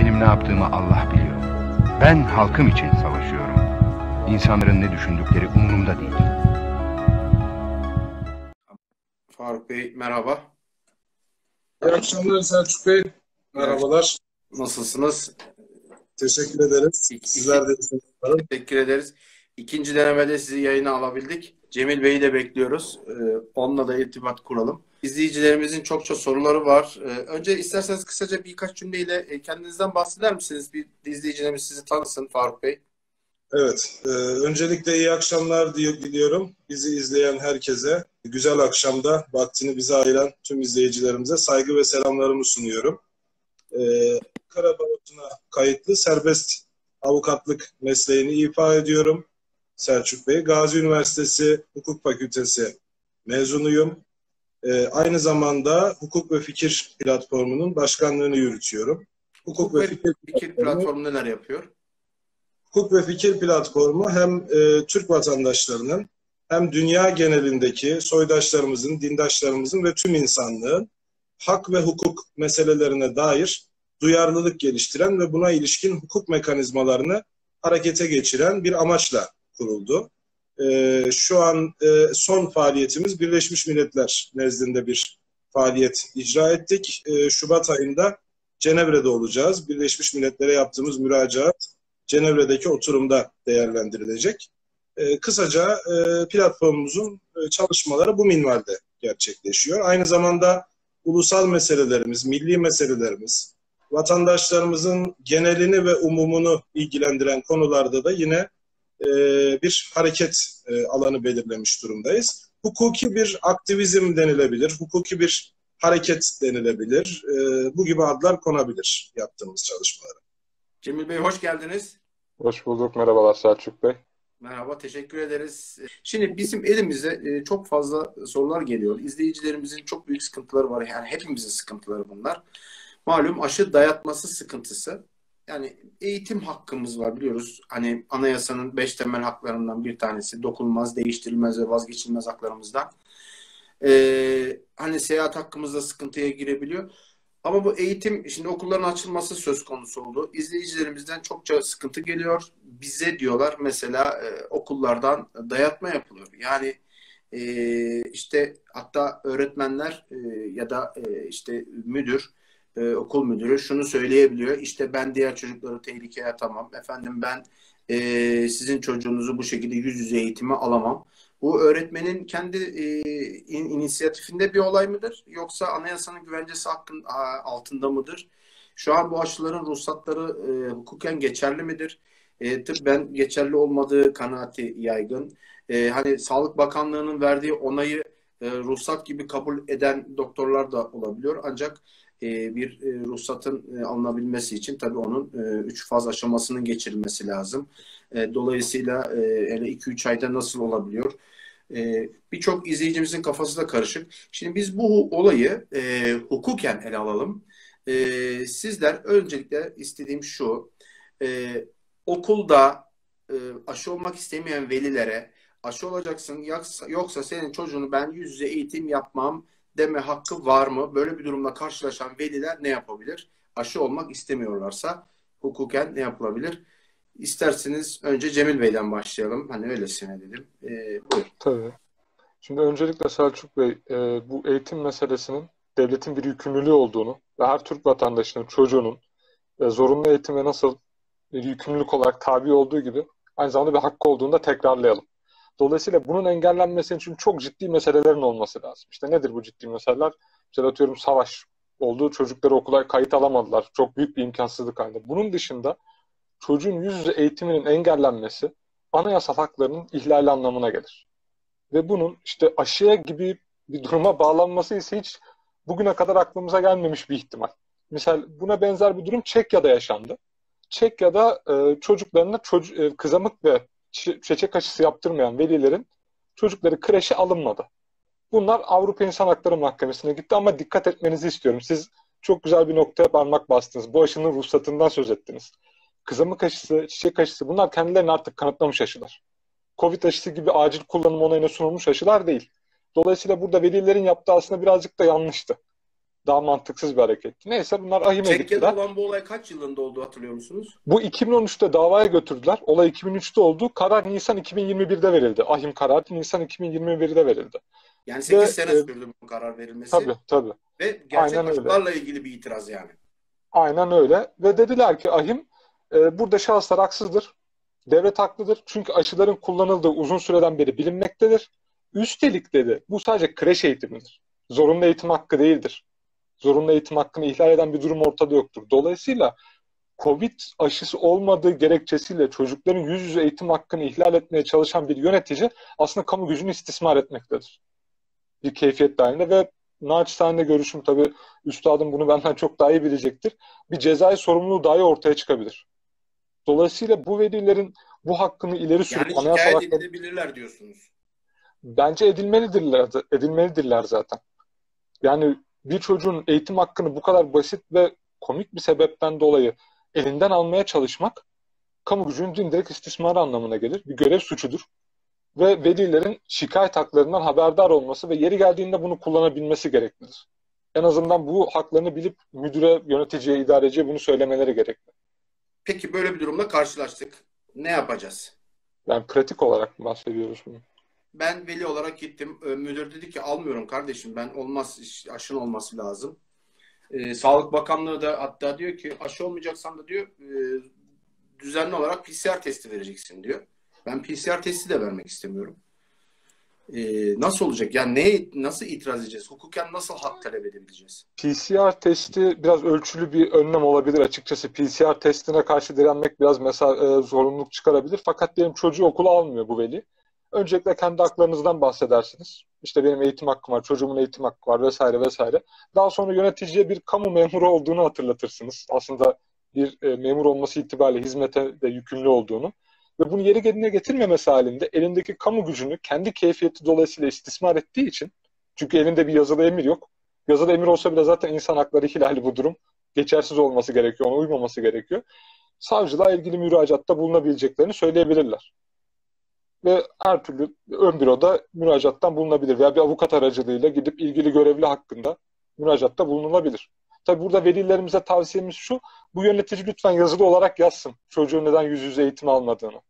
Benim ne yaptığımı Allah biliyor. Ben halkım için savaşıyorum. İnsanların ne düşündükleri umurumda değil. Faruk Bey merhaba. İyi akşamlar Selçuk Bey. Merhabalar. Nasılsınız? Teşekkür ederiz. İki- Sizler de. Teşekkür ederiz. İkinci denemede sizi yayına alabildik. Cemil Bey'i de bekliyoruz. Ee, onunla da irtibat kuralım. İzleyicilerimizin çokça soruları var. Ee, önce isterseniz kısaca birkaç cümleyle e, kendinizden bahseder misiniz? Bir izleyicilerimiz sizi tanısın Faruk Bey. Evet. e, öncelikle iyi akşamlar diliyorum. Bizi izleyen herkese. Güzel akşamda vaktini bize ayıran tüm izleyicilerimize saygı ve selamlarımı sunuyorum. E, kayıtlı serbest avukatlık mesleğini ifa ediyorum. Selçuk Bey. Gazi Üniversitesi Hukuk Fakültesi mezunuyum. E, aynı zamanda Hukuk ve Fikir Platformu'nun başkanlığını yürütüyorum. Hukuk, ve Fikir Fikir platformu neler yapıyor? Hukuk ve Fikir Platformu hem e, Türk vatandaşlarının hem dünya genelindeki soydaşlarımızın, dindaşlarımızın ve tüm insanlığın hak ve hukuk meselelerine dair duyarlılık geliştiren ve buna ilişkin hukuk mekanizmalarını harekete geçiren bir amaçla kuruldu. E, şu an e, son faaliyetimiz Birleşmiş Milletler nezdinde bir faaliyet icra ettik. E, Şubat ayında Cenevre'de olacağız. Birleşmiş Milletler'e yaptığımız müracaat Cenevre'deki oturumda değerlendirilecek. E, kısaca e, platformumuzun e, çalışmaları bu minvalde gerçekleşiyor. Aynı zamanda ulusal meselelerimiz, milli meselelerimiz, vatandaşlarımızın genelini ve umumunu ilgilendiren konularda da yine e, bir hareket e, alanı belirlemiş durumdayız. Hukuki bir aktivizm denilebilir, hukuki bir hareket denilebilir. E, bu gibi adlar konabilir yaptığımız çalışmalara. Cemil Bey hoş geldiniz. Hoş bulduk. Merhabalar Selçuk Bey. Merhaba, teşekkür ederiz. Şimdi bizim elimize e, çok fazla sorular geliyor. İzleyicilerimizin çok büyük sıkıntıları var. Yani hepimizin sıkıntıları bunlar. Malum aşı dayatması sıkıntısı. Yani eğitim hakkımız var biliyoruz. Hani anayasanın beş temel haklarından bir tanesi dokunulmaz, değiştirilmez ve vazgeçilmez haklarımızdan. Ee, hani seyahat hakkımız da sıkıntıya girebiliyor. Ama bu eğitim, şimdi okulların açılması söz konusu oldu. İzleyicilerimizden çokça sıkıntı geliyor. Bize diyorlar mesela e, okullardan dayatma yapılıyor. Yani e, işte hatta öğretmenler e, ya da e, işte müdür, e, okul müdürü şunu söyleyebiliyor. İşte ben diğer çocukları tehlikeye atamam. Efendim ben e, sizin çocuğunuzu bu şekilde yüz yüze eğitime alamam. Bu öğretmenin kendi e, in, inisiyatifinde bir olay mıdır? Yoksa anayasanın güvencesi hakkın altında mıdır? Şu an bu aşıların ruhsatları e, hukuken geçerli midir? E, tıbben geçerli olmadığı kanaati yaygın. E, hani Sağlık Bakanlığı'nın verdiği onayı e, ruhsat gibi kabul eden doktorlar da olabiliyor. Ancak e, bir e, ruhsatın e, alınabilmesi için tabii onun e, üç faz aşamasının geçirilmesi lazım. E, dolayısıyla e, yani 2-3 ayda nasıl olabiliyor? E, Birçok izleyicimizin kafası da karışık. Şimdi biz bu olayı hukuken ele alalım. Sizler öncelikle istediğim şu, okulda aşı olmak istemeyen velilere aşı olacaksın yoksa, yoksa senin çocuğunu ben yüz yüze eğitim yapmam deme hakkı var mı? Böyle bir durumla karşılaşan veliler ne yapabilir? Aşı olmak istemiyorlarsa hukuken ne yapılabilir? İsterseniz önce Cemil Bey'den başlayalım. Hani öylesine dedim. Ee, buyur. Tabii. Şimdi öncelikle Selçuk Bey, e, bu eğitim meselesinin devletin bir yükümlülüğü olduğunu ve her Türk vatandaşının, çocuğunun e, zorunlu eğitime nasıl bir yükümlülük olarak tabi olduğu gibi aynı zamanda bir hakkı olduğunu da tekrarlayalım. Dolayısıyla bunun engellenmesi için çok ciddi meselelerin olması lazım. İşte nedir bu ciddi meseleler? Mesela atıyorum savaş oldu, çocukları okula kayıt alamadılar. Çok büyük bir imkansızlık halinde. Bunun dışında çocuğun yüz yüze eğitiminin engellenmesi anayasal haklarının ihlali anlamına gelir. Ve bunun işte aşıya gibi bir duruma bağlanması ise hiç bugüne kadar aklımıza gelmemiş bir ihtimal. Misal buna benzer bir durum Çekya'da yaşandı. Çekya'da e, çocuklarına çoc e, kızamık ve çiçek aşısı yaptırmayan velilerin çocukları kreşe alınmadı. Bunlar Avrupa İnsan Hakları Mahkemesi'ne gitti ama dikkat etmenizi istiyorum. Siz çok güzel bir noktaya parmak bastınız. Bu aşının ruhsatından söz ettiniz. Kızamık aşısı, çiçek aşısı bunlar kendilerini artık kanıtlamış aşılar. Covid aşısı gibi acil kullanım onayına sunulmuş aşılar değil. Dolayısıyla burada velilerin yaptığı aslında birazcık da yanlıştı. Daha mantıksız bir hareketti. Neyse bunlar ahime Çekya'da gittiler. olan bu olay kaç yılında oldu hatırlıyor musunuz? Bu 2013'te davaya götürdüler. Olay 2003'te oldu. Karar Nisan 2021'de verildi. Ahim kararı Nisan 2021'de verildi. Yani 8 Ve, sene e, sürdü bu karar verilmesi. Tabii tabii. Ve gerçek aşılarla ilgili bir itiraz yani. Aynen öyle. Ve dediler ki ahim e, burada şahıslar haksızdır. Devlet haklıdır. Çünkü aşıların kullanıldığı uzun süreden beri bilinmektedir. Üstelik dedi bu sadece kreş eğitimidir. Zorunlu eğitim hakkı değildir. Zorunlu eğitim hakkını ihlal eden bir durum ortada yoktur. Dolayısıyla Covid aşısı olmadığı gerekçesiyle çocukların yüz yüze eğitim hakkını ihlal etmeye çalışan bir yönetici aslında kamu gücünü istismar etmektedir. Bir keyfiyet dahilinde ve naçizane görüşüm tabii üstadım bunu benden çok daha iyi bilecektir. Bir cezai sorumluluğu dahi ortaya çıkabilir. Dolayısıyla bu velilerin bu hakkını ileri sürüp Yani anayasal hakları edebilirler diyorsunuz. bence edilmelidirler, edilmelidirler zaten. Yani bir çocuğun eğitim hakkını bu kadar basit ve komik bir sebepten dolayı elinden almaya çalışmak kamu gücünün dimdirek istismarı anlamına gelir. Bir görev suçudur. Ve velilerin şikayet haklarından haberdar olması ve yeri geldiğinde bunu kullanabilmesi gereklidir. En azından bu haklarını bilip müdüre, yöneticiye, idareciye bunu söylemeleri gerekli. Peki böyle bir durumla karşılaştık. Ne yapacağız? Yani pratik olarak bahsediyoruz bunu? Ben veli olarak gittim. Ee, Müdür dedi ki almıyorum kardeşim ben olmaz aşın olması lazım. Ee, Sağlık Bakanlığı da hatta diyor ki aşı olmayacaksan da diyor e, düzenli olarak PCR testi vereceksin diyor. Ben PCR testi de vermek istemiyorum. Ee, nasıl olacak? Yani ne nasıl itiraz edeceğiz? Hukuken nasıl hak talep edebileceğiz? PCR testi biraz ölçülü bir önlem olabilir açıkçası. PCR testine karşı direnmek biraz mesela e, zorunluluk çıkarabilir. Fakat diyelim çocuğu okula almıyor bu veli. Öncelikle kendi haklarınızdan bahsedersiniz. İşte benim eğitim hakkım var, çocuğumun eğitim hakkı var vesaire vesaire. Daha sonra yöneticiye bir kamu memuru olduğunu hatırlatırsınız. Aslında bir e, memur olması itibariyle hizmete de yükümlü olduğunu. Ve bunu yeri geline getirmemesi halinde elindeki kamu gücünü kendi keyfiyeti dolayısıyla istismar ettiği için çünkü elinde bir yazılı emir yok. Yazılı emir olsa bile zaten insan hakları ihlali bu durum. Geçersiz olması gerekiyor, ona uymaması gerekiyor. Savcılığa ilgili müracaatta bulunabileceklerini söyleyebilirler. Ve her türlü ön büroda müracaattan bulunabilir veya bir avukat aracılığıyla gidip ilgili görevli hakkında müracaatta bulunulabilir. Tabi burada velilerimize tavsiyemiz şu, bu yönetici lütfen yazılı olarak yazsın çocuğun neden yüz yüze eğitim almadığını.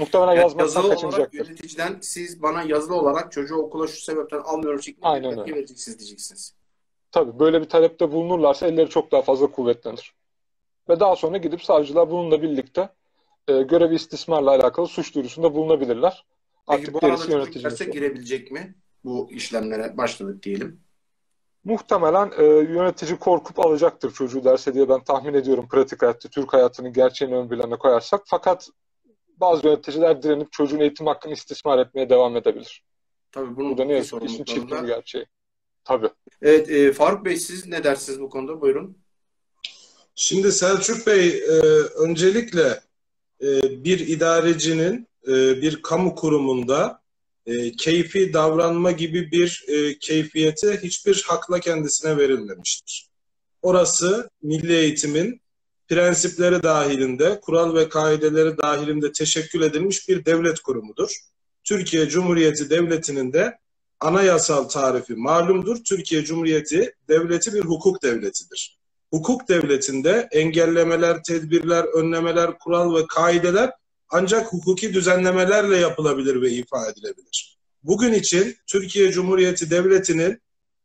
Muhtemelen Yani olarak kaçınacaktır. yöneticiden siz bana yazılı olarak çocuğu okula şu sebepten almıyorum şeklinde Aynen öyle. vereceksiniz diyeceksiniz. Tabii böyle bir talepte bulunurlarsa elleri çok daha fazla kuvvetlenir. Ve daha sonra gidip savcılar bununla birlikte e, görev istismarla alakalı suç duyurusunda bulunabilirler. Peki Artık bu arada sorunu. girebilecek mi? Bu işlemlere başladık diyelim. Muhtemelen e, yönetici korkup alacaktır çocuğu derse diye ben tahmin ediyorum pratik hayatta Türk hayatının gerçeğini ön plana koyarsak. Fakat bazı yöneticiler direnip çocuğun eğitim hakkını istismar etmeye devam edebilir. Tabii bunun Bu da ne bir yazık ki işin çirkin gerçeği. Tabii. Evet e, Faruk Bey siz ne dersiniz bu konuda? Buyurun. Şimdi Selçuk Bey e, öncelikle e, bir idarecinin e, bir kamu kurumunda e, keyfi davranma gibi bir e, keyfiyeti hiçbir hakla kendisine verilmemiştir. Orası milli eğitimin prensipleri dahilinde, kural ve kaideleri dahilinde teşekkül edilmiş bir devlet kurumudur. Türkiye Cumhuriyeti Devleti'nin de anayasal tarifi malumdur. Türkiye Cumhuriyeti devleti bir hukuk devletidir. Hukuk devletinde engellemeler, tedbirler, önlemeler, kural ve kaideler ancak hukuki düzenlemelerle yapılabilir ve ifa edilebilir. Bugün için Türkiye Cumhuriyeti Devleti'nin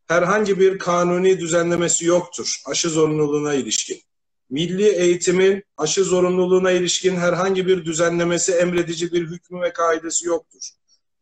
herhangi bir kanuni düzenlemesi yoktur aşı zorunluluğuna ilişkin. Milli eğitimin aşı zorunluluğuna ilişkin herhangi bir düzenlemesi, emredici bir hükmü ve kaidesi yoktur.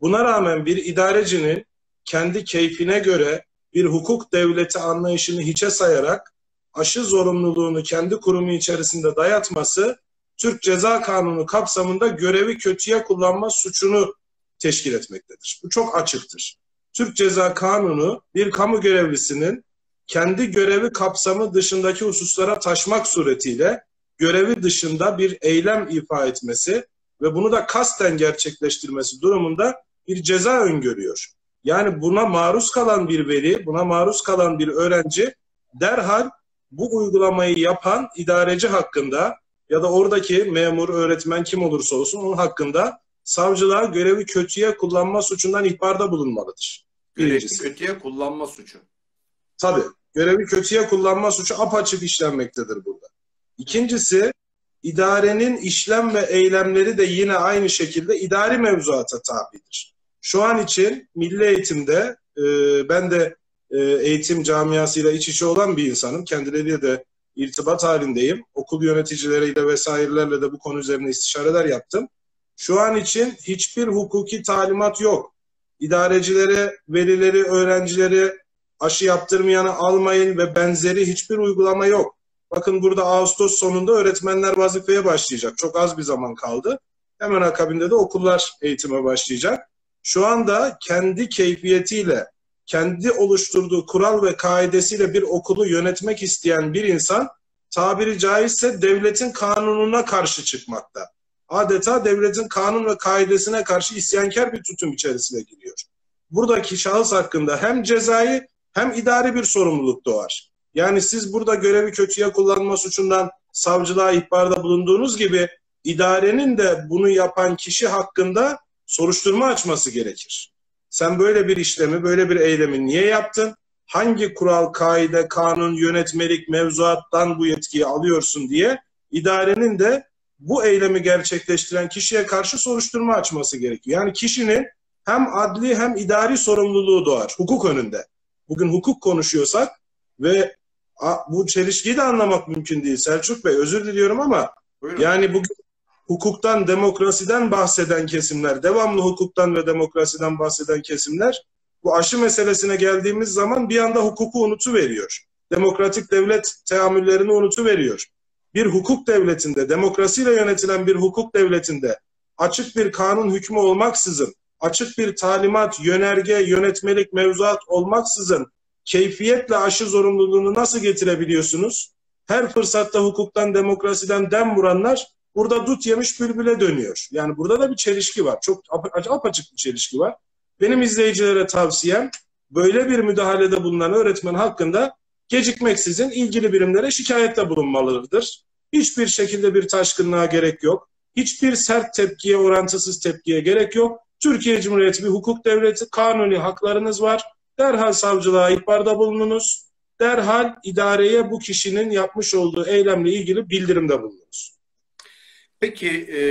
Buna rağmen bir idarecinin kendi keyfine göre bir hukuk devleti anlayışını hiçe sayarak aşı zorunluluğunu kendi kurumu içerisinde dayatması Türk Ceza Kanunu kapsamında görevi kötüye kullanma suçunu teşkil etmektedir. Bu çok açıktır. Türk Ceza Kanunu bir kamu görevlisinin kendi görevi kapsamı dışındaki hususlara taşmak suretiyle görevi dışında bir eylem ifa etmesi ve bunu da kasten gerçekleştirmesi durumunda bir ceza öngörüyor. Yani buna maruz kalan bir veli, buna maruz kalan bir öğrenci derhal bu uygulamayı yapan idareci hakkında ya da oradaki memur, öğretmen kim olursa olsun onun hakkında savcılığa görevi kötüye kullanma suçundan ihbarda bulunmalıdır. Görevi kötüye kullanma suçu. Tabii. görevi kötüye kullanma suçu apaçık işlenmektedir burada. İkincisi idarenin işlem ve eylemleri de yine aynı şekilde idari mevzuata tabidir. Şu an için milli eğitimde e, ben de e, eğitim camiasıyla iç içe olan bir insanım. Kendileriyle de irtibat halindeyim. Okul yöneticileriyle vesairelerle de bu konu üzerine istişareler yaptım. Şu an için hiçbir hukuki talimat yok. İdarecilere, velileri, öğrencileri aşı yaptırmayanı almayın ve benzeri hiçbir uygulama yok. Bakın burada Ağustos sonunda öğretmenler vazifeye başlayacak. Çok az bir zaman kaldı. Hemen akabinde de okullar eğitime başlayacak. Şu anda kendi keyfiyetiyle, kendi oluşturduğu kural ve kaidesiyle bir okulu yönetmek isteyen bir insan tabiri caizse devletin kanununa karşı çıkmakta. Adeta devletin kanun ve kaidesine karşı isyankar bir tutum içerisine giriyor. Buradaki şahıs hakkında hem cezai hem idari bir sorumluluk doğar. Yani siz burada görevi kötüye kullanma suçundan savcılığa ihbarda bulunduğunuz gibi idarenin de bunu yapan kişi hakkında soruşturma açması gerekir. Sen böyle bir işlemi, böyle bir eylemi niye yaptın? Hangi kural, kaide, kanun, yönetmelik, mevzuattan bu yetkiyi alıyorsun diye idarenin de bu eylemi gerçekleştiren kişiye karşı soruşturma açması gerekiyor. Yani kişinin hem adli hem idari sorumluluğu doğar hukuk önünde. Bugün hukuk konuşuyorsak ve bu çelişkiyi de anlamak mümkün değil. Selçuk Bey özür diliyorum ama Buyurun. yani bugün hukuktan, demokrasiden bahseden kesimler, devamlı hukuktan ve demokrasiden bahseden kesimler bu aşı meselesine geldiğimiz zaman bir anda hukuku unutuveriyor. Demokratik devlet teamüllerini unutuveriyor. Bir hukuk devletinde, demokrasiyle yönetilen bir hukuk devletinde açık bir kanun hükmü olmaksızın, açık bir talimat, yönerge, yönetmelik, mevzuat olmaksızın keyfiyetle aşı zorunluluğunu nasıl getirebiliyorsunuz? Her fırsatta hukuktan, demokrasiden dem vuranlar burada dut yemiş bülbüle dönüyor. Yani burada da bir çelişki var. Çok apaçık bir çelişki var. Benim izleyicilere tavsiyem böyle bir müdahalede bulunan öğretmen hakkında gecikmeksizin ilgili birimlere şikayette bulunmalıdır. Hiçbir şekilde bir taşkınlığa gerek yok. Hiçbir sert tepkiye, orantısız tepkiye gerek yok. Türkiye Cumhuriyeti bir hukuk devleti, kanuni haklarınız var. Derhal savcılığa ihbarda bulununuz. Derhal idareye bu kişinin yapmış olduğu eylemle ilgili bildirimde bulununuz. Peki e,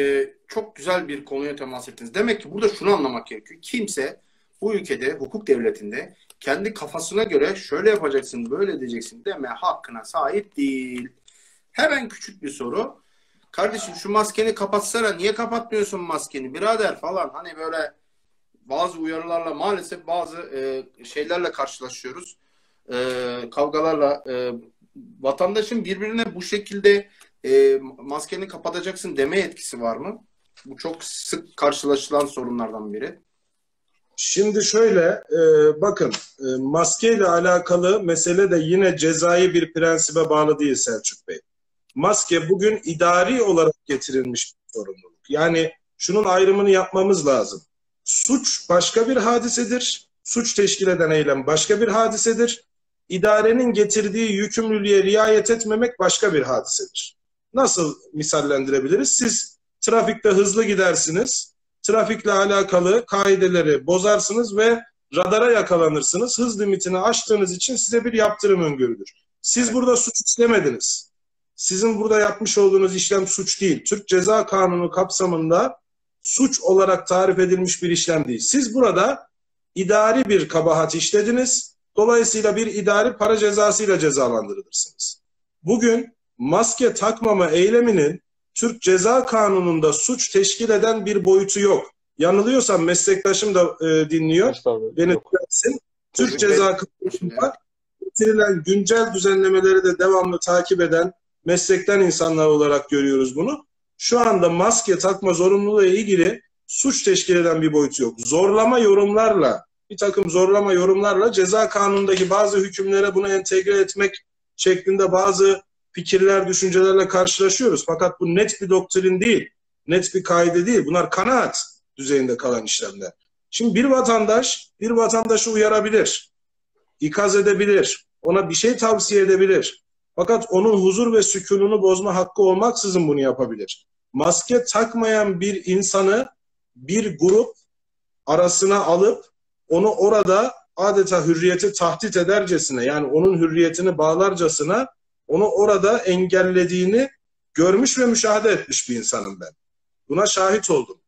çok güzel bir konuya temas ettiniz. Demek ki burada şunu anlamak gerekiyor. Kimse bu ülkede hukuk devletinde kendi kafasına göre şöyle yapacaksın, böyle edeceksin deme hakkına sahip değil. Hemen küçük bir soru. Kardeşim şu maskeni kapatsana. Niye kapatmıyorsun maskeni birader falan. Hani böyle bazı uyarılarla maalesef bazı e, şeylerle karşılaşıyoruz. E, kavgalarla e, vatandaşın birbirine bu şekilde e, maskeni kapatacaksın deme etkisi var mı? Bu çok sık karşılaşılan sorunlardan biri. Şimdi şöyle e, bakın e, maskeyle alakalı mesele de yine cezai bir prensibe bağlı değil Selçuk Bey. Maske bugün idari olarak getirilmiş bir sorumluluk. Yani şunun ayrımını yapmamız lazım. Suç başka bir hadisedir. Suç teşkil eden eylem başka bir hadisedir. İdarenin getirdiği yükümlülüğe riayet etmemek başka bir hadisedir. Nasıl misallendirebiliriz? Siz trafikte hızlı gidersiniz. Trafikle alakalı kaideleri bozarsınız ve radara yakalanırsınız. Hız limitini aştığınız için size bir yaptırım öngörülür. Siz burada suç işlemediniz. Sizin burada yapmış olduğunuz işlem suç değil. Türk Ceza Kanunu kapsamında suç olarak tarif edilmiş bir işlem değil. Siz burada idari bir kabahat işlediniz. Dolayısıyla bir idari para cezasıyla cezalandırılırsınız. Bugün maske takmama eyleminin Türk Ceza Kanunu'nda suç teşkil eden bir boyutu yok. Yanılıyorsam meslektaşım da e, dinliyor. Beni düzelsin. Türk Ceza Kanunu'nda getirilen güncel düzenlemeleri de devamlı takip eden meslekten insanlar olarak görüyoruz bunu şu anda maske takma zorunluluğu ile ilgili suç teşkil eden bir boyutu yok. Zorlama yorumlarla, bir takım zorlama yorumlarla ceza kanunundaki bazı hükümlere bunu entegre etmek şeklinde bazı fikirler, düşüncelerle karşılaşıyoruz. Fakat bu net bir doktrin değil, net bir kaide değil. Bunlar kanaat düzeyinde kalan işlemler. Şimdi bir vatandaş, bir vatandaşı uyarabilir, ikaz edebilir, ona bir şey tavsiye edebilir. Fakat onun huzur ve sükununu bozma hakkı olmaksızın bunu yapabilir maske takmayan bir insanı bir grup arasına alıp onu orada adeta hürriyeti tahdit edercesine yani onun hürriyetini bağlarcasına onu orada engellediğini görmüş ve müşahede etmiş bir insanım ben. Buna şahit oldum.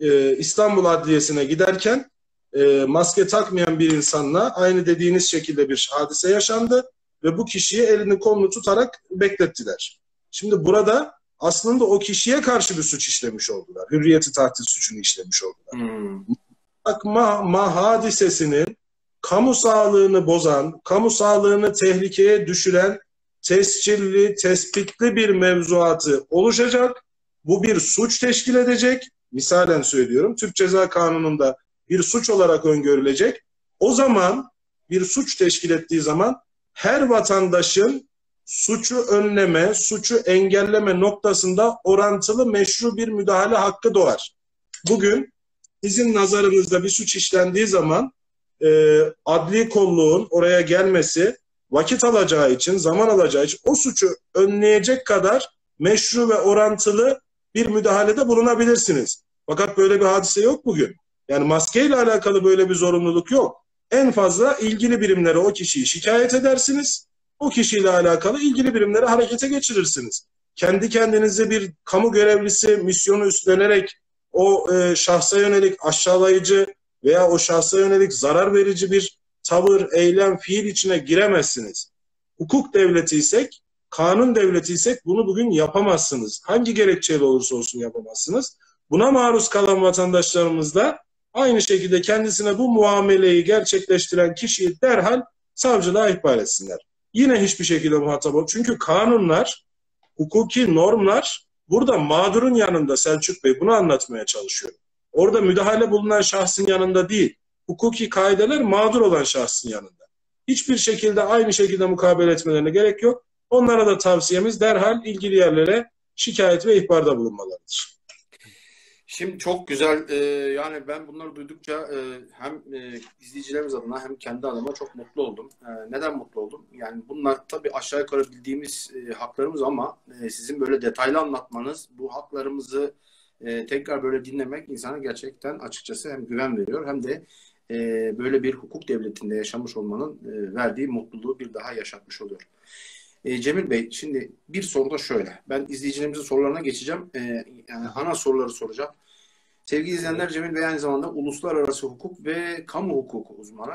Ee, İstanbul Adliyesi'ne giderken e, maske takmayan bir insanla aynı dediğiniz şekilde bir hadise yaşandı ve bu kişiyi elini kolunu tutarak beklettiler. Şimdi burada aslında o kişiye karşı bir suç işlemiş oldular. Hürriyeti tahdit suçunu işlemiş oldular. Hmm. Ma hadisesinin kamu sağlığını bozan, kamu sağlığını tehlikeye düşüren tescilli, tespitli bir mevzuatı oluşacak. Bu bir suç teşkil edecek. Misalen söylüyorum. Türk Ceza Kanunu'nda bir suç olarak öngörülecek. O zaman bir suç teşkil ettiği zaman her vatandaşın suçu önleme, suçu engelleme noktasında orantılı meşru bir müdahale hakkı doğar. Bugün sizin nazarınızda bir suç işlendiği zaman e, adli kolluğun oraya gelmesi vakit alacağı için, zaman alacağı için o suçu önleyecek kadar meşru ve orantılı bir müdahalede bulunabilirsiniz. Fakat böyle bir hadise yok bugün. Yani maskeyle alakalı böyle bir zorunluluk yok. En fazla ilgili birimlere o kişiyi şikayet edersiniz. O kişiyle alakalı ilgili birimleri harekete geçirirsiniz. Kendi kendinize bir kamu görevlisi misyonu üstlenerek o e, şahsa yönelik aşağılayıcı veya o şahsa yönelik zarar verici bir tavır, eylem, fiil içine giremezsiniz. Hukuk devletiysek, kanun devletiysek bunu bugün yapamazsınız. Hangi gerekçeyle olursa olsun yapamazsınız. Buna maruz kalan vatandaşlarımız da aynı şekilde kendisine bu muameleyi gerçekleştiren kişiyi derhal savcılığa ihbar etsinler. Yine hiçbir şekilde muhatap ol. Çünkü kanunlar, hukuki normlar burada mağdurun yanında Selçuk Bey bunu anlatmaya çalışıyor. Orada müdahale bulunan şahsın yanında değil. Hukuki kaideler mağdur olan şahsın yanında. Hiçbir şekilde aynı şekilde mukabele etmelerine gerek yok. Onlara da tavsiyemiz derhal ilgili yerlere şikayet ve ihbarda bulunmalarıdır. Şimdi çok güzel e, yani ben bunları duydukça e, hem e, izleyicilerimiz adına hem kendi adıma çok mutlu oldum. E, neden mutlu oldum? Yani bunlar tabii aşağı yukarı bildiğimiz e, haklarımız ama e, sizin böyle detaylı anlatmanız bu haklarımızı e, tekrar böyle dinlemek insana gerçekten açıkçası hem güven veriyor hem de e, böyle bir hukuk devletinde yaşamış olmanın e, verdiği mutluluğu bir daha yaşatmış oluyor. E, Cemil Bey şimdi bir soru da şöyle. Ben izleyicilerimizin sorularına geçeceğim. E, yani ana soruları soracağım. Sevgili izleyenler Cemil Bey aynı zamanda uluslararası hukuk ve kamu hukuku uzmanı.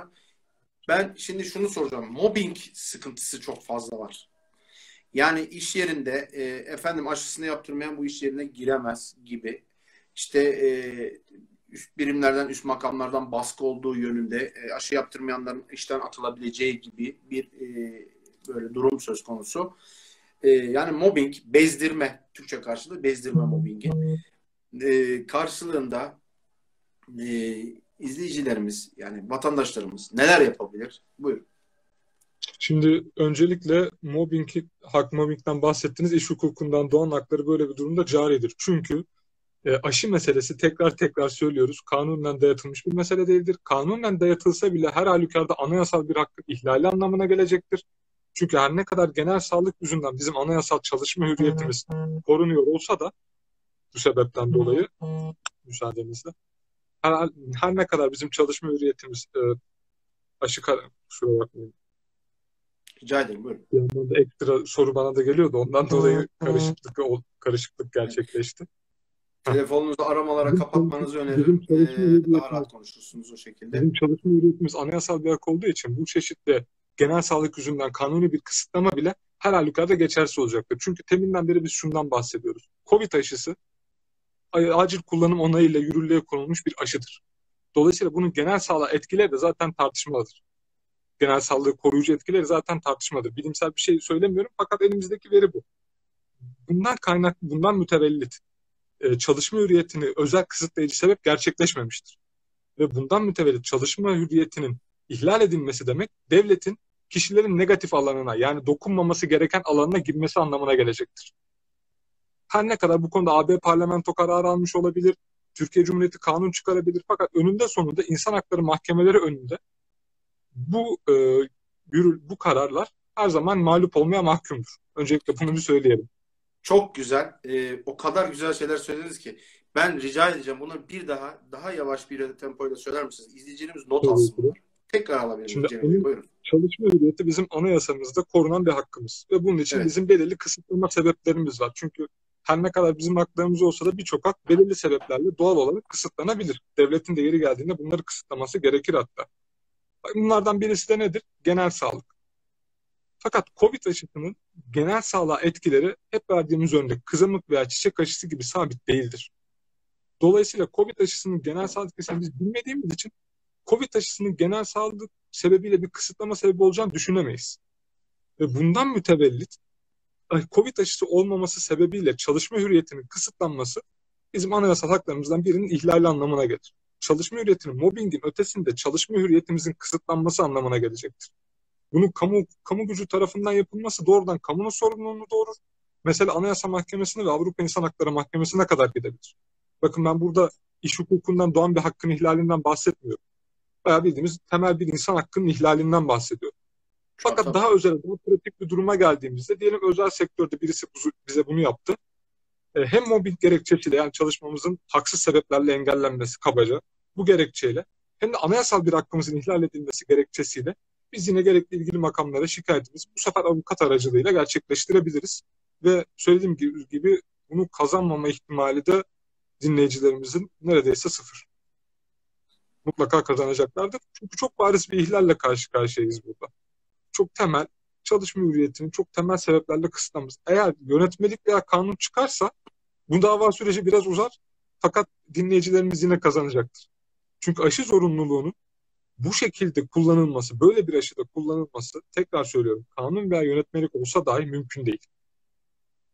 Ben şimdi şunu soracağım. Mobbing sıkıntısı çok fazla var. Yani iş yerinde e, efendim aşısını yaptırmayan bu iş yerine giremez gibi. İşte e, üst birimlerden, üst makamlardan baskı olduğu yönünde e, aşı yaptırmayanların işten atılabileceği gibi bir e, böyle durum söz konusu. E, yani mobbing, bezdirme, Türkçe karşılığı bezdirme mobbingi. E, karşılığında e, izleyicilerimiz yani vatandaşlarımız neler yapabilir? Buyurun. Şimdi öncelikle mobbingi, hak mobbingden bahsettiniz. İş hukukundan doğan hakları böyle bir durumda caridir. Çünkü e, aşı meselesi tekrar tekrar söylüyoruz. Kanunen dayatılmış bir mesele değildir. Kanunen dayatılsa bile her halükarda anayasal bir hakkın ihlali anlamına gelecektir. Çünkü her ne kadar genel sağlık yüzünden bizim anayasal çalışma hürriyetimiz korunuyor olsa da bu sebepten dolayı müsaadenizle her, her ne kadar bizim çalışma hürriyetimiz e, aşı kusura bakmayın. Rica ederim buyurun. Bir yandan da ekstra soru bana da geliyordu. Ondan dolayı karışıklık karışıklık gerçekleşti. Telefonunuzu aramalara kapatmanızı öneririm. Ee, daha rahat konuşursunuz o şekilde. Bizim çalışma hürriyetimiz anayasal bir hak olduğu için bu çeşitli genel sağlık yüzünden kanuni bir kısıtlama bile her halükarda geçersiz olacaktır. Çünkü teminden beri biz şundan bahsediyoruz. Covid aşısı acil kullanım onayıyla yürürlüğe konulmuş bir aşıdır. Dolayısıyla bunun genel sağlığa etkileri de zaten tartışmalıdır. Genel sağlığı koruyucu etkileri zaten tartışmadır. Bilimsel bir şey söylemiyorum fakat elimizdeki veri bu. Bundan kaynak, bundan mütevellit e, çalışma hürriyetini özel kısıtlayıcı sebep gerçekleşmemiştir. Ve bundan mütevellit çalışma hürriyetinin ihlal edilmesi demek devletin kişilerin negatif alanına yani dokunmaması gereken alanına girmesi anlamına gelecektir. Her ne kadar bu konuda AB parlamento kararı almış olabilir, Türkiye Cumhuriyeti kanun çıkarabilir fakat önünde sonunda insan hakları mahkemeleri önünde bu e, bu kararlar her zaman mağlup olmaya mahkumdur. Öncelikle bunu bir söyleyelim. Çok güzel. Ee, o kadar güzel şeyler söylediniz ki. Ben rica edeceğim bunu bir daha daha yavaş bir tempoyla söyler misiniz? İzleyicilerimiz not alsın. Tekrar alabilirim Şimdi Cemil Bey. Buyurun. çalışma hürriyeti bizim anayasamızda korunan bir hakkımız. Ve bunun için Evet. bizim belirli kısıtlama sebeplerimiz var. Çünkü her ne kadar bizim haklarımız olsa da birçok hak belirli sebeplerle doğal olarak kısıtlanabilir. Devletin de yeri geldiğinde bunları kısıtlaması gerekir hatta. Bunlardan birisi de nedir? Genel sağlık. Fakat COVID aşısının genel sağlığa etkileri hep verdiğimiz örnek kızamık veya çiçek aşısı gibi sabit değildir. Dolayısıyla COVID aşısının genel sağlık etkisini biz bilmediğimiz için COVID aşısının genel sağlık sebebiyle bir kısıtlama sebebi olacağını düşünemeyiz. Ve bundan mütevellit COVID aşısı olmaması sebebiyle çalışma hürriyetinin kısıtlanması bizim anayasal haklarımızdan birinin ihlali anlamına gelir. Çalışma hürriyetinin mobbingin ötesinde çalışma hürriyetimizin kısıtlanması anlamına gelecektir. Bunun kamu, kamu gücü tarafından yapılması doğrudan kamunun sorumluluğunu doğurur. Mesela Anayasa Mahkemesi'ne ve Avrupa İnsan Hakları Mahkemesi'ne kadar gidebilir. Bakın ben burada iş hukukundan doğan bir hakkın ihlalinden bahsetmiyorum. Bayağı bildiğimiz temel bir insan hakkının ihlalinden bahsediyorum. Fakat Çok daha özel, daha pratik bir duruma geldiğimizde diyelim özel sektörde birisi bize bunu yaptı. E, Hem mobbing gerekçesiyle yani çalışmamızın haksız sebeplerle engellenmesi kabaca bu gerekçeyle hem de anayasal bir hakkımızın ihlal edilmesi gerekçesiyle biz yine gerekli ilgili makamlara şikayetimizi bu sefer avukat aracılığıyla gerçekleştirebiliriz. Ve söylediğim gibi, bunu kazanmama ihtimali de dinleyicilerimizin neredeyse sıfır. Mutlaka kazanacaklardır. Çünkü çok bariz bir ihlalle karşı karşıyayız burada. Çok temel çalışma hürriyetinin çok temel sebeplerle kısıtlanması. Eğer yönetmelik veya kanun çıkarsa bu dava süreci biraz uzar fakat dinleyicilerimiz yine kazanacaktır. Çünkü aşı zorunluluğunun bu şekilde kullanılması, böyle bir aşıda kullanılması, tekrar söylüyorum, kanun veya yönetmelik olsa dahi mümkün değil.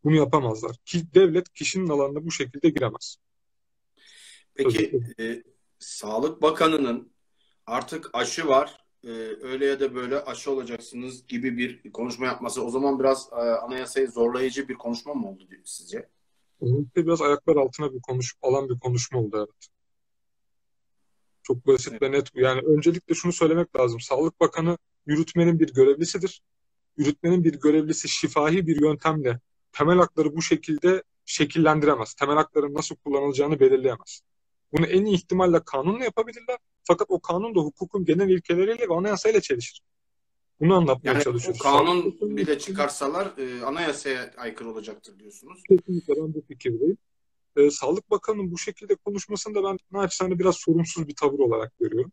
Bunu yapamazlar. Ki devlet kişinin alanına bu şekilde giremez. Peki e, Sağlık Bakanı'nın artık aşı var, e, öyle ya da böyle aşı olacaksınız gibi bir konuşma yapması o zaman biraz e, anayasayı zorlayıcı bir konuşma mı oldu sizce? Biraz ayaklar altına bir konuş alan bir konuşma oldu evet. Çok basit Evet. ve net bu. Yani öncelikle şunu söylemek lazım. Sağlık Bakanı yürütmenin bir görevlisidir. Yürütmenin bir görevlisi şifahi bir yöntemle temel hakları bu şekilde şekillendiremez. Temel hakların nasıl kullanılacağını belirleyemez. Bunu en iyi ihtimalle kanunla yapabilirler. Fakat o kanun da hukukun genel ilkeleriyle ve anayasayla çelişir. Bunu anlatmaya Yani çalışıyoruz. kanun bile çıkarsalar e, anayasaya aykırı olacaktır diyorsunuz. Kesinlikle ben bu fikirdeyim. Ee, Sağlık Bakanı'nın bu şekilde konuşmasını da ben naçizane biraz sorumsuz bir tavır olarak görüyorum.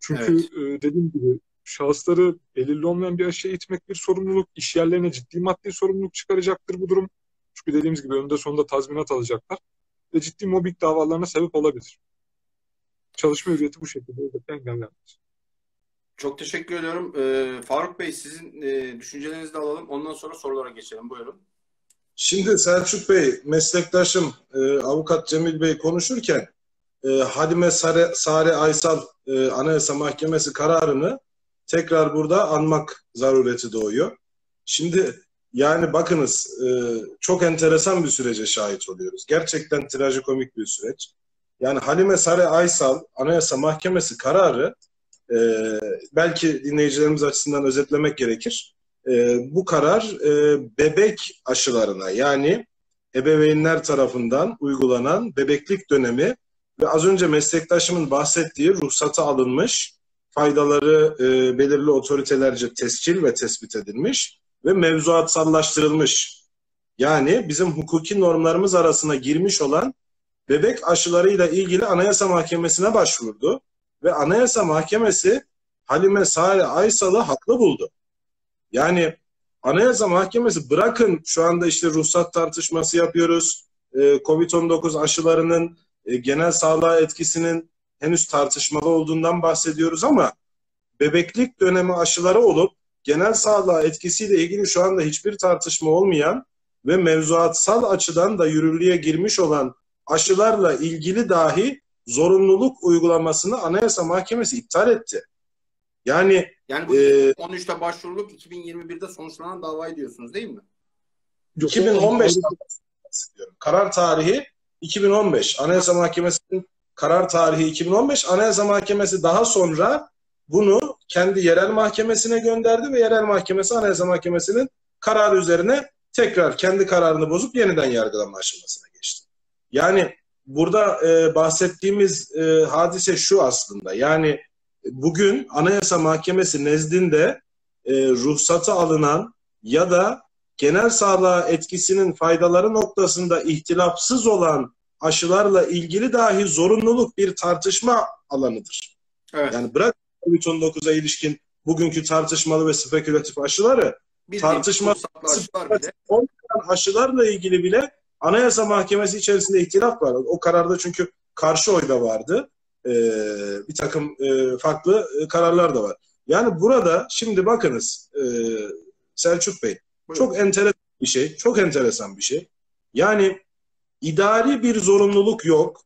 Çünkü Evet. e, dediğim gibi şahısları belirli olmayan bir aşıya itmek bir sorumluluk, iş yerlerine ciddi maddi sorumluluk çıkaracaktır bu durum. Çünkü dediğimiz gibi önünde sonunda tazminat alacaklar ve ciddi mobbing davalarına sebep olabilir. Çalışma hürriyeti bu şekilde elbette engellenmez. Çok teşekkür ediyorum. E, Faruk Bey sizin e, düşüncelerinizi de alalım. Ondan sonra sorulara geçelim. Buyurun. Şimdi Selçuk Bey, meslektaşım e, avukat Cemil Bey konuşurken e, Halime Sare, Sare Aysal e, Anayasa Mahkemesi kararını tekrar burada anmak zarureti doğuyor. Şimdi yani bakınız e, çok enteresan bir sürece şahit oluyoruz. Gerçekten trajikomik bir süreç. Yani Halime Sare Aysal Anayasa Mahkemesi kararı e, belki dinleyicilerimiz açısından özetlemek gerekir. E, bu karar e, bebek aşılarına yani ebeveynler tarafından uygulanan bebeklik dönemi ve az önce meslektaşımın bahsettiği ruhsata alınmış, faydaları e, belirli otoritelerce tescil ve tespit edilmiş ve mevzuatsallaştırılmış. Yani bizim hukuki normlarımız arasına girmiş olan bebek aşılarıyla ilgili Anayasa Mahkemesi'ne başvurdu ve Anayasa Mahkemesi Halime Sare Aysal'ı haklı buldu. Yani Anayasa Mahkemesi bırakın şu anda işte ruhsat tartışması yapıyoruz. Ee, Covid-19 aşılarının e, genel sağlığa etkisinin henüz tartışmalı olduğundan bahsediyoruz ama bebeklik dönemi aşıları olup genel sağlığa etkisiyle ilgili şu anda hiçbir tartışma olmayan ve mevzuatsal açıdan da yürürlüğe girmiş olan aşılarla ilgili dahi zorunluluk uygulamasını Anayasa Mahkemesi iptal etti. Yani Yani bu e, 13'te başvurulup 2021'de sonuçlanan davayı diyorsunuz değil mi? Yok, 2015'ten bahsediyorum. Karar tarihi 2015. Anayasa Mahkemesi'nin karar tarihi 2015. Anayasa Mahkemesi daha sonra bunu kendi yerel mahkemesine gönderdi ve yerel mahkemesi Anayasa Mahkemesi'nin kararı üzerine tekrar kendi kararını bozup yeniden yargılama aşamasına geçti. Yani burada e, bahsettiğimiz e, hadise şu aslında. Yani bugün Anayasa Mahkemesi nezdinde e, ruhsatı alınan ya da genel sağlığa etkisinin faydaları noktasında ihtilafsız olan aşılarla ilgili dahi zorunluluk bir tartışma alanıdır. Evet. Yani bırak COVID-19'a ilişkin bugünkü tartışmalı ve spekülatif aşıları Bildiğimiz tartışma- bile olmayan aşılarla ilgili bile Anayasa Mahkemesi içerisinde ihtilaf var. O kararda çünkü karşı oy da vardı. Ee, bir takım e, farklı e, kararlar da var. Yani burada şimdi bakınız e, Selçuk Bey Buyurun. çok enteresan bir şey. Çok enteresan bir şey. Yani idari bir zorunluluk yok.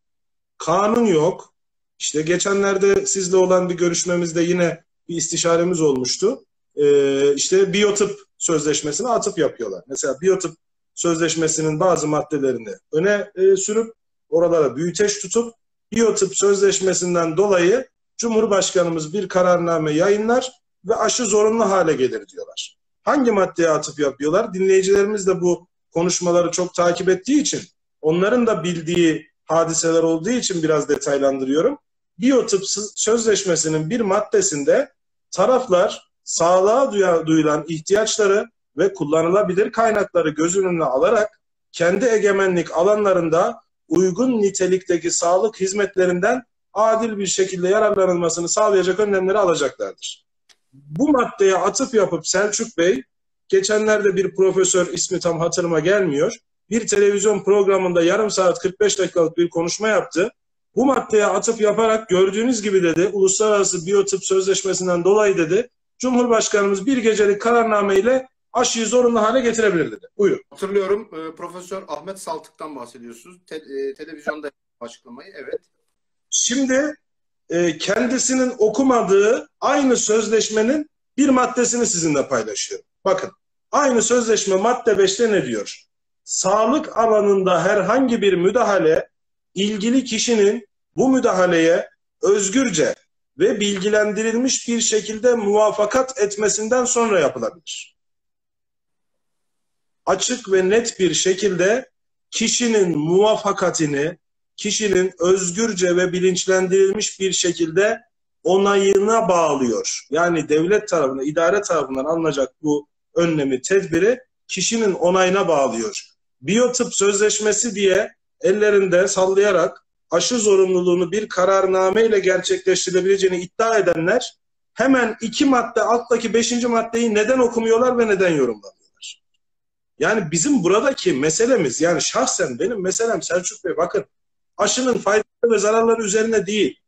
Kanun yok. İşte geçenlerde sizle olan bir görüşmemizde yine bir istişaremiz olmuştu. Ee, işte biyotip sözleşmesine atıp yapıyorlar. Mesela biyotip sözleşmesinin bazı maddelerini öne e, sürüp oralara büyüteç tutup biyotip sözleşmesinden dolayı Cumhurbaşkanımız bir kararname yayınlar ve aşı zorunlu hale gelir diyorlar. Hangi maddeye atıp yapıyorlar? Dinleyicilerimiz de bu konuşmaları çok takip ettiği için onların da bildiği hadiseler olduğu için biraz detaylandırıyorum. Biyotip sözleşmesinin bir maddesinde taraflar sağlığa duyulan ihtiyaçları ve kullanılabilir kaynakları göz önüne alarak kendi egemenlik alanlarında uygun nitelikteki sağlık hizmetlerinden adil bir şekilde yararlanılmasını sağlayacak önlemleri alacaklardır. Bu maddeye atıp yapıp Selçuk Bey geçenlerde bir profesör ismi tam hatırıma gelmiyor. Bir televizyon programında yarım saat 45 dakikalık bir konuşma yaptı. Bu maddeye atıp yaparak gördüğünüz gibi dedi uluslararası biyotip sözleşmesinden dolayı dedi Cumhurbaşkanımız bir gecelik kararname ile aşıyı zorunlu hale getirebilir dedi. Buyurun. hatırlıyorum e, Profesör Ahmet Saltık'tan bahsediyorsunuz. Te- e, televizyonda açıklamayı. Evet. Şimdi e, kendisinin okumadığı aynı sözleşmenin bir maddesini sizinle paylaşıyorum. Bakın aynı sözleşme madde 5'te ne diyor? Sağlık alanında herhangi bir müdahale ilgili kişinin bu müdahaleye özgürce ve bilgilendirilmiş bir şekilde muvafakat etmesinden sonra yapılabilir. Açık ve net bir şekilde kişinin muvafakatini, kişinin özgürce ve bilinçlendirilmiş bir şekilde onayına bağlıyor. Yani devlet tarafından, idare tarafından alınacak bu önlemi, tedbiri kişinin onayına bağlıyor. Biyotip sözleşmesi diye ellerinde sallayarak aşı zorunluluğunu bir kararname ile gerçekleştirilebileceğini iddia edenler hemen iki madde alttaki beşinci maddeyi neden okumuyorlar ve neden yorumlamıyorlar? Yani bizim buradaki meselemiz yani şahsen benim meselem Selçuk Bey bakın aşının faydaları ve zararları üzerine değil.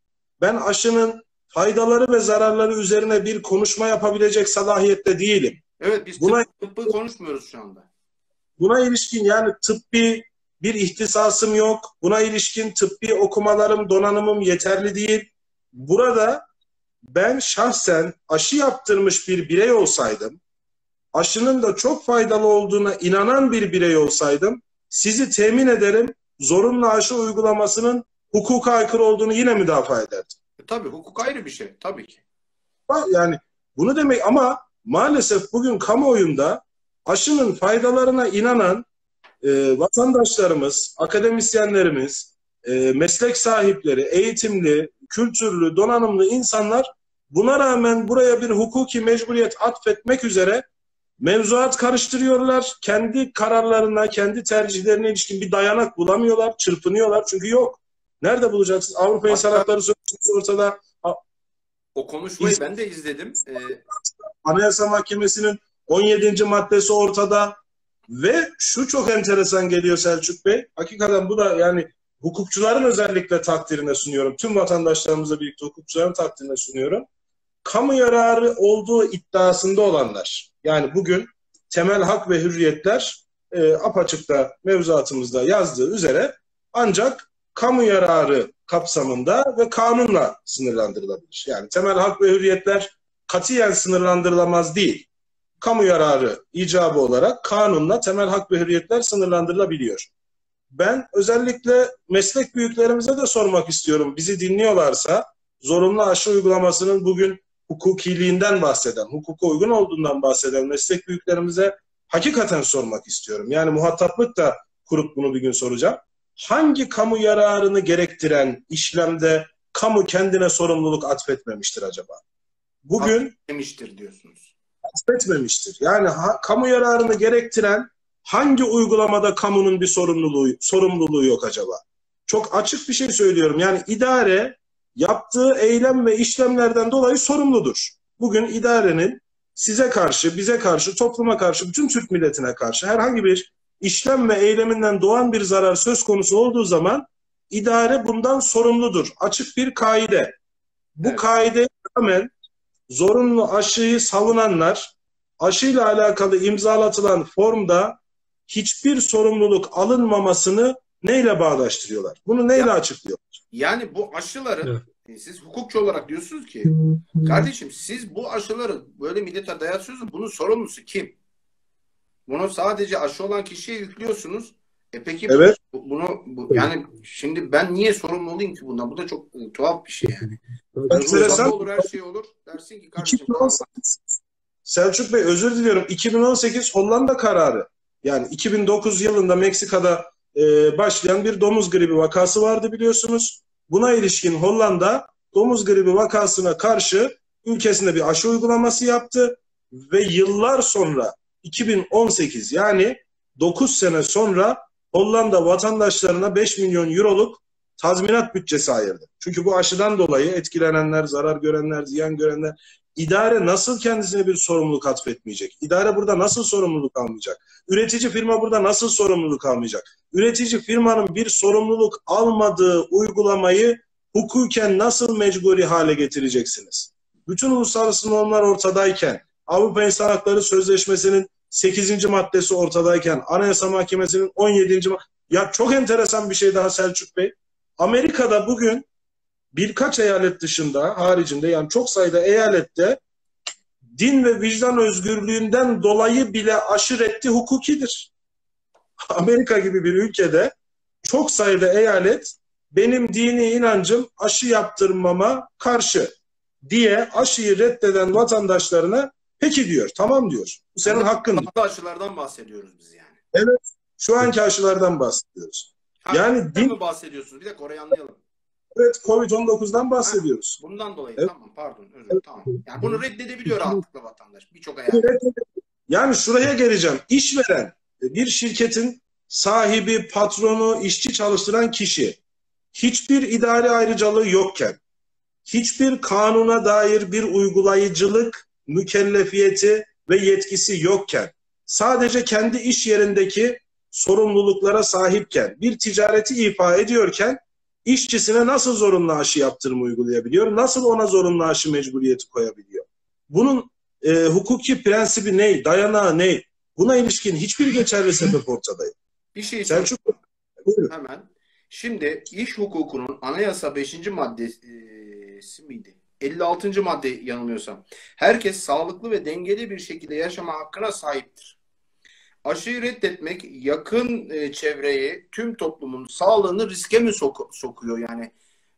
Ben aşının faydaları ve zararları üzerine bir konuşma yapabilecek salahiyette değilim. Evet biz Buna- tıbbı konuşmuyoruz şu anda. Buna ilişkin yani tıbbi bir ihtisasım yok. Buna ilişkin tıbbi okumalarım, donanımım yeterli değil. Burada ben şahsen aşı yaptırmış bir birey olsaydım, aşının da çok faydalı olduğuna inanan bir birey olsaydım, sizi temin ederim zorunlu aşı uygulamasının hukuka aykırı olduğunu yine müdafaa ederdim. E, tabii hukuk ayrı bir şey. Tabii ki. Yani bunu demek ama maalesef bugün kamuoyunda aşının faydalarına inanan e, vatandaşlarımız, akademisyenlerimiz, e, meslek sahipleri, eğitimli, kültürlü, donanımlı insanlar buna rağmen buraya bir hukuki mecburiyet atfetmek üzere mevzuat karıştırıyorlar. Kendi kararlarına, kendi tercihlerine ilişkin bir dayanak bulamıyorlar, çırpınıyorlar. Çünkü yok. Nerede bulacaksınız? Avrupa İnsan Hakları Sözleşmesi ortada. O konuşmayı İz- ben de izledim. E, Anayasa Mahkemesi'nin 17. maddesi ortada ve şu çok enteresan geliyor Selçuk Bey. Hakikaten bu da yani hukukçuların özellikle takdirine sunuyorum. Tüm vatandaşlarımızla birlikte hukukçuların takdirine sunuyorum. Kamu yararı olduğu iddiasında olanlar yani bugün temel hak ve hürriyetler e, apaçıkta mevzuatımızda yazdığı üzere ancak kamu yararı kapsamında ve kanunla sınırlandırılabilir. Yani temel hak ve hürriyetler katiyen sınırlandırılamaz değil. Kamu yararı icabı olarak kanunla temel hak ve hürriyetler sınırlandırılabiliyor. Ben özellikle meslek büyüklerimize de sormak istiyorum. Bizi dinliyorlarsa zorunlu aşı uygulamasının bugün hukukiliğinden bahseden, hukuka uygun olduğundan bahseden meslek büyüklerimize hakikaten sormak istiyorum. Yani muhataplık da kurup bunu bir gün soracağım. Hangi kamu yararını gerektiren işlemde kamu kendine sorumluluk atfetmemiştir acaba? Bugün demiştir diyorsunuz. atfetmemiştir. Yani ha, kamu yararını gerektiren hangi uygulamada kamunun bir sorumluluğu sorumluluğu yok acaba? Çok açık bir şey söylüyorum. Yani idare yaptığı eylem ve işlemlerden dolayı sorumludur. Bugün idarenin size karşı, bize karşı, topluma karşı, bütün Türk milletine karşı herhangi bir işlem ve eyleminden doğan bir zarar söz konusu olduğu zaman idare bundan sorumludur. Açık bir kaide. Bu Evet. kaide rağmen zorunlu aşıyı savunanlar aşıyla alakalı imzalatılan formda hiçbir sorumluluk alınmamasını neyle bağdaştırıyorlar? Bunu neyle Ya- açıklıyor? Yani bu aşıların Evet. e, siz hukukçu olarak diyorsunuz ki kardeşim siz bu aşıları böyle millete dayatıyorsunuz. Bunun sorumlusu kim? Bunu sadece aşı olan kişiye yüklüyorsunuz. E peki Evet. bu- bunu bu- yani şimdi ben niye sorumlu olayım ki bundan? Bu da çok e, tuhaf bir şey yani. Enteresan. Olur her şey olur. Dersin ki kardeşim 2018 Selçuk Bey özür diliyorum. 2018 Hollanda kararı. Yani 2009 yılında Meksika'da e, başlayan bir domuz gribi vakası vardı biliyorsunuz. Buna ilişkin Hollanda domuz gribi vakasına karşı ülkesinde bir aşı uygulaması yaptı ve yıllar sonra 2018 yani 9 sene sonra Hollanda vatandaşlarına 5 milyon euroluk tazminat bütçesi ayırdı. Çünkü bu aşıdan dolayı etkilenenler, zarar görenler, ziyan görenler İdare nasıl kendisine bir sorumluluk atfetmeyecek? İdare burada nasıl sorumluluk almayacak? Üretici firma burada nasıl sorumluluk almayacak? Üretici firmanın bir sorumluluk almadığı uygulamayı hukuken nasıl mecburi hale getireceksiniz? Bütün uluslararası normlar ortadayken, Avrupa İnsan Hakları Sözleşmesi'nin 8. maddesi ortadayken, Anayasa Mahkemesi'nin 17. ma- Ya çok enteresan bir şey daha Selçuk Bey. Amerika'da bugün birkaç eyalet dışında haricinde yani çok sayıda eyalette din ve vicdan özgürlüğünden dolayı bile aşı reddi hukukidir. Amerika gibi bir ülkede çok sayıda eyalet benim dini inancım aşı yaptırmama karşı diye aşıyı reddeden vatandaşlarına peki diyor, tamam diyor. Bu senin hakkın. Sahte aşılardan bahsediyoruz biz yani. Şu anki aşılardan bahsediyoruz. Yani din- mi bahsediyorsunuz? Bir dakika orayı anlayalım. Evet, Covid-19'dan bahsediyoruz. Bundan dolayı Evet. tamam pardon özür tamam. Yani bunu reddedebiliyor rahatlıkla vatandaş. Birçok eyalet. Yani şuraya geleceğim. İşveren bir şirketin sahibi, patronu, işçi çalıştıran kişi hiçbir idari ayrıcalığı yokken, hiçbir kanuna dair bir uygulayıcılık, mükellefiyeti ve yetkisi yokken, sadece kendi iş yerindeki sorumluluklara sahipken, bir ticareti ifa ediyorken işçisine nasıl zorunlu aşı yaptırımı uygulayabiliyor? Nasıl ona zorunlu aşı mecburiyeti koyabiliyor? Bunun e, hukuki prensibi ne? Dayanağı ne? Buna ilişkin hiçbir geçerli sebep ortada. Bir şey Selçuk buyurun. hemen. Şimdi iş hukukunun anayasa 5. maddesi miydi? 56. madde yanılmıyorsam. Herkes sağlıklı ve dengeli bir şekilde yaşama hakkına sahiptir. Aşıyı reddetmek yakın e, çevreyi, tüm toplumun sağlığını riske mi sok- sokuyor yani?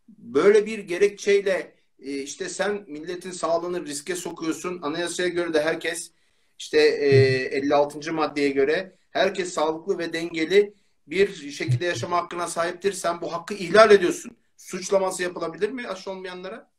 Böyle bir gerekçeyle e, işte sen milletin sağlığını riske sokuyorsun. Anayasaya göre de herkes işte e, 56. maddeye göre herkes sağlıklı ve dengeli bir şekilde yaşama hakkına sahiptir. Sen bu hakkı ihlal ediyorsun. Suçlaması yapılabilir mi aşı olmayanlara?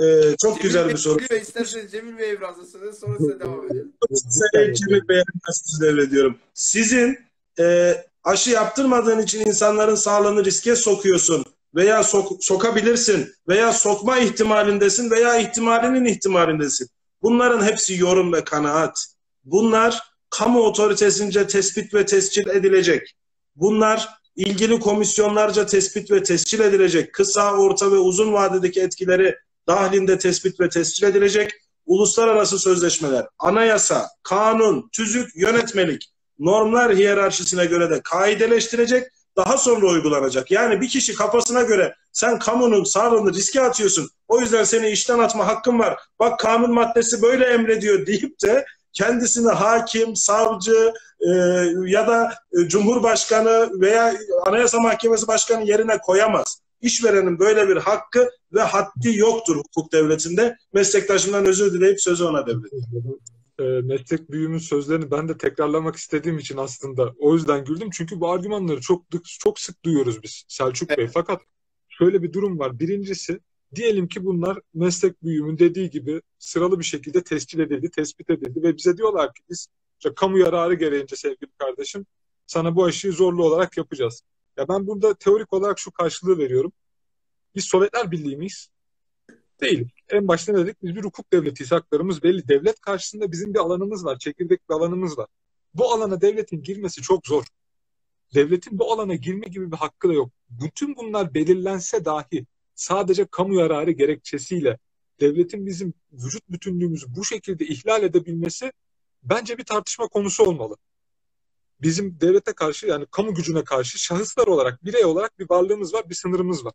Ee, çok güzel bir soru. Cemil Bey isterseniz Cemil Bey evrazlısınız sonra size devam edelim. Size Cemil Bey'e mesaj devrediyorum. Sizin e, aşı yaptırmadığın için insanların sağlığını riske sokuyorsun veya sok- sokabilirsin veya sokma ihtimalindesin veya ihtimalinin ihtimalindesin. Bunların hepsi yorum ve kanaat. Bunlar kamu otoritesince tespit ve tescil edilecek. Bunlar ilgili komisyonlarca tespit ve tescil edilecek. Kısa, orta ve uzun vadedeki etkileri dahilinde tespit ve tescil edilecek. Uluslararası sözleşmeler, anayasa, kanun, tüzük, yönetmelik, normlar hiyerarşisine göre de kaideleştirecek, daha sonra uygulanacak. Yani bir kişi kafasına göre sen kamunun sağlığını riske atıyorsun, o yüzden seni işten atma hakkın var, bak kanun maddesi böyle emrediyor deyip de kendisini hakim, savcı e, ya da e, cumhurbaşkanı veya anayasa mahkemesi başkanı yerine koyamaz. İşverenin böyle bir hakkı ve haddi yoktur hukuk devletinde. Meslektaşımdan özür dileyip sözü ona devrediyorum. e, meslek büyüğümün sözlerini ben de tekrarlamak istediğim için aslında o yüzden güldüm. Çünkü bu argümanları çok çok sık duyuyoruz biz Selçuk Bey. Fakat şöyle bir durum var. Birincisi diyelim ki bunlar meslek büyüğümün dediği gibi sıralı bir şekilde tescil edildi, tespit edildi ve bize diyorlar ki biz işte kamu yararı gereğince sevgili kardeşim sana bu aşıyı zorlu olarak yapacağız. Ya ben burada teorik olarak şu karşılığı veriyorum. Biz Sovyetler Birliği miyiz? Değil. En başta ne dedik? Biz bir hukuk devletiyiz. Haklarımız belli. Devlet karşısında bizim bir alanımız var. Çekirdek bir alanımız var. Bu alana devletin girmesi çok zor. Devletin bu alana girme gibi bir hakkı da yok. Bütün bunlar belirlense dahi sadece kamu yararı gerekçesiyle devletin bizim vücut bütünlüğümüzü bu şekilde ihlal edebilmesi bence bir tartışma konusu olmalı. Bizim devlete karşı yani kamu gücüne karşı şahıslar olarak, birey olarak bir varlığımız var, bir sınırımız var.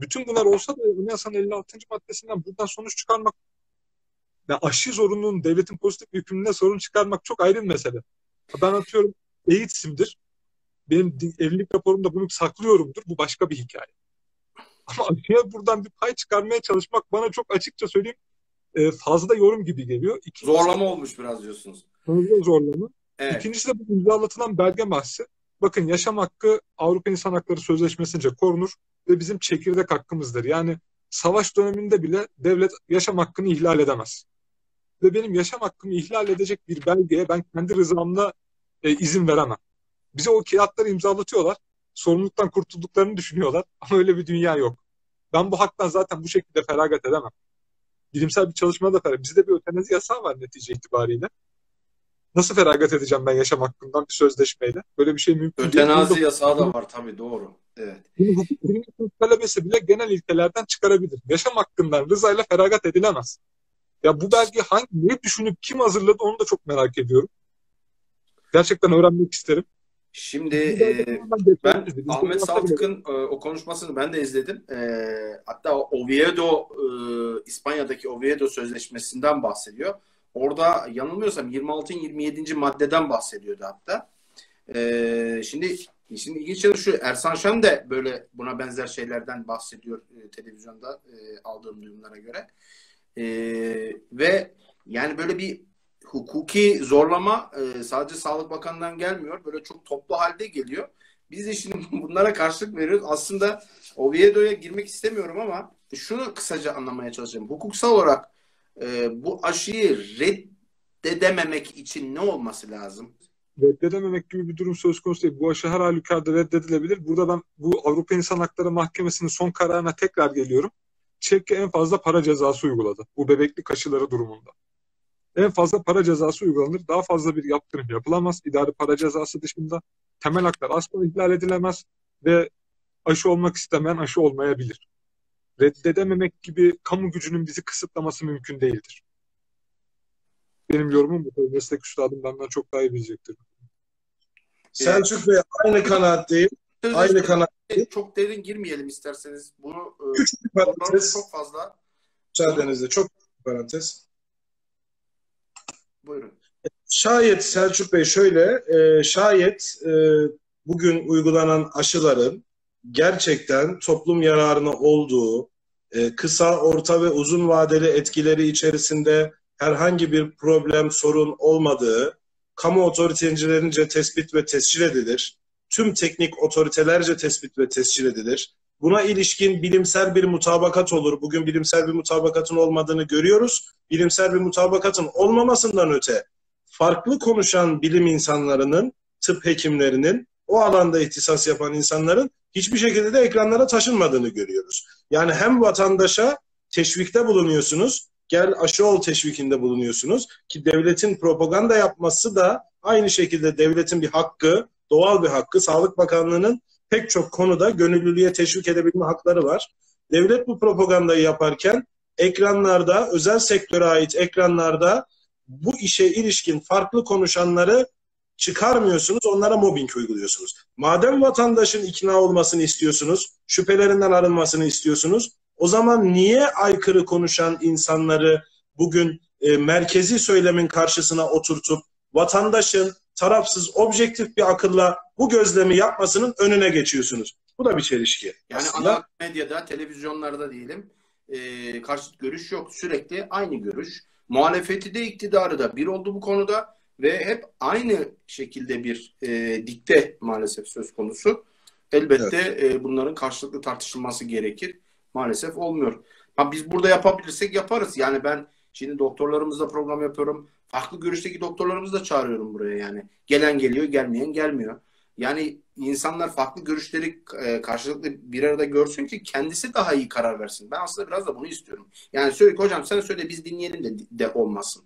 Bütün bunlar olsa da Anayasanın 56. maddesinden buradan sonuç çıkarmak yani aşı zorunluluğun devletin pozitif bir hükmünde sorun çıkarmak çok ayrı bir mesele. Ben atıyorum eğitimdir. Benim evlilik raporumda bunu saklıyorumdur. Bu başka bir hikaye. Ama aşıya buradan bir pay çıkarmaya çalışmak bana çok açıkça söyleyeyim e, fazla yorum gibi geliyor. İkincisi, zorlama olmuş biraz diyorsunuz. Fazla zorlama. Evet. İkincisi de bu imzalatılan belge bahsi. Bakın yaşam hakkı Avrupa İnsan Hakları Sözleşmesi'nce korunur ve bizim çekirdek hakkımızdır. Yani savaş döneminde bile devlet yaşam hakkını ihlal edemez. Ve benim yaşam hakkımı ihlal edecek bir belgeye ben kendi rızamla e, izin veremem. Bize o kağıtları imzalatıyorlar. Sorumluluktan kurtulduklarını düşünüyorlar. Ama öyle bir dünya yok. Ben bu haktan zaten bu şekilde feragat edemem. Bilimsel bir çalışmada da feragat. Bizde bir ötenazi yasağı var netice itibariyle. Nasıl feragat edeceğim ben yaşam hakkından bir sözleşmeyle? Böyle bir şey mümkün değil. Ötenazi yasağı da var tabii doğru. Evet. Bunu hukuk talebesi bile genel ilkelerden çıkarabilir. Yaşam hakkından rızayla feragat edilemez. Ya bu belge hangi ne düşünüp kim hazırladı onu da çok merak ediyorum. Gerçekten öğrenmek isterim. Şimdi e, ben Ahmet Saltık'ın e, o konuşmasını ben de izledim. E, hatta Oviedo e, İspanya'daki Oviedo Sözleşmesi'nden bahsediyor. Orada yanılmıyorsam 26. 27. maddeden bahsediyordu hatta. E, şimdi şimdi ilginç yanı şu Ersan Şen de böyle buna benzer şeylerden bahsediyor e, televizyonda e, aldığım duyumlara göre. E, ve yani böyle bir hukuki zorlama e, sadece Sağlık Bakanı'ndan gelmiyor. Böyle çok toplu halde geliyor. Biz de şimdi bunlara karşılık veriyoruz. Aslında Oviedo'ya girmek istemiyorum ama şunu kısaca anlamaya çalışacağım. Hukuksal olarak e, bu aşıyı reddedememek için ne olması lazım? Reddedememek gibi bir durum söz konusu değil. Bu aşı her halükarda reddedilebilir. Burada ben bu Avrupa İnsan Hakları Mahkemesi'nin son kararına tekrar geliyorum. Çekya en fazla para cezası uyguladı. Bu bebeklik aşıları durumunda. En fazla para cezası uygulanır. Daha fazla bir yaptırım yapılamaz. İdari para cezası dışında temel haklar asla ihlal edilemez ve aşı olmak istemeyen aşı olmayabilir. Reddedememek gibi kamu gücünün bizi kısıtlaması mümkün değildir. Benim yorumum bu. Tabii meslek üstadım benden çok daha iyi bilecektir. Selçuk Bey aynı kanaatteyim. Aynı kanaatteyim. Çok derin girmeyelim isterseniz. Bunu e, küçük bir parantez. Çok fazla. Müsaadenizle çok bir parantez. Buyurun. Şayet Selçuk Bey şöyle, e, şayet e, bugün uygulanan aşıların gerçekten toplum yararına olduğu, e, kısa, orta ve uzun vadeli etkileri içerisinde herhangi bir problem, sorun olmadığı, kamu otoritelerince tespit ve tescil edilir. Tüm teknik otoritelerce tespit ve tescil edilir. Buna ilişkin bilimsel bir mutabakat olur. Bugün bilimsel bir mutabakatın olmadığını görüyoruz. Bilimsel bir mutabakatın olmamasından öte farklı konuşan bilim insanlarının, tıp hekimlerinin, o alanda ihtisas yapan insanların hiçbir şekilde de ekranlara taşınmadığını görüyoruz. Yani hem vatandaşa teşvikte bulunuyorsunuz, gel aşı ol teşvikinde bulunuyorsunuz ki devletin propaganda yapması da aynı şekilde devletin bir hakkı, doğal bir hakkı. Sağlık Bakanlığı'nın pek çok konuda gönüllülüğe teşvik edebilme hakları var. Devlet bu propagandayı yaparken ekranlarda, özel sektöre ait ekranlarda bu işe ilişkin farklı konuşanları çıkarmıyorsunuz, onlara mobbing uyguluyorsunuz. Madem vatandaşın ikna olmasını istiyorsunuz, şüphelerinden arınmasını istiyorsunuz, o zaman niye aykırı konuşan insanları bugün e, merkezi söylemin karşısına oturtup vatandaşın tarafsız, objektif bir akılla bu gözlemi yapmasının önüne geçiyorsunuz. Bu da bir çelişki. Yani Aslında, ana medyada, televizyonlarda diyelim e, karşıt görüş yok. Sürekli aynı görüş. Muhalefeti de iktidarı da bir oldu bu konuda ve hep aynı şekilde bir e, dikte maalesef söz konusu. Elbette e, bunların karşılıklı tartışılması gerekir. Maalesef olmuyor. Ha, biz burada yapabilirsek yaparız. Yani ben şimdi doktorlarımızla program yapıyorum. Farklı görüşteki doktorlarımızı da çağırıyorum buraya yani. Gelen geliyor, gelmeyen gelmiyor. Yani insanlar farklı görüşleri e, karşılıklı bir arada görsün ki kendisi daha iyi karar versin. Ben aslında biraz da bunu istiyorum. Yani söyle hocam sen söyle biz dinleyelim de, de olmasın.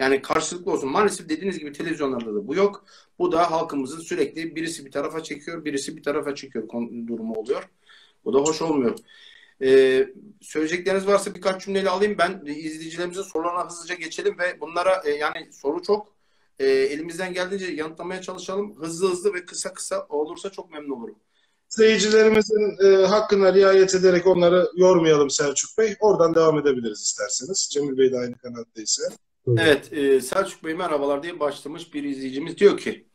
Yani karşılıklı olsun. Maalesef dediğiniz gibi televizyonlarda da bu yok. Bu da halkımızın sürekli birisi bir tarafa çekiyor, birisi bir tarafa çekiyor durumu oluyor. Bu da hoş olmuyor. Ee, söyleyecekleriniz varsa birkaç cümleyle alayım. Ben izleyicilerimizin sorularına hızlıca geçelim ve bunlara e, yani soru çok. E, elimizden geldiğince yanıtlamaya çalışalım. Hızlı hızlı ve kısa kısa olursa çok memnun olurum. İzleyicilerimizin e, hakkına riayet ederek onları yormayalım Selçuk Bey. Oradan devam edebiliriz isterseniz. Cemil Bey de aynı kanatta Evet, e, Selçuk Bey merhabalar diye başlamış bir izleyicimiz diyor ki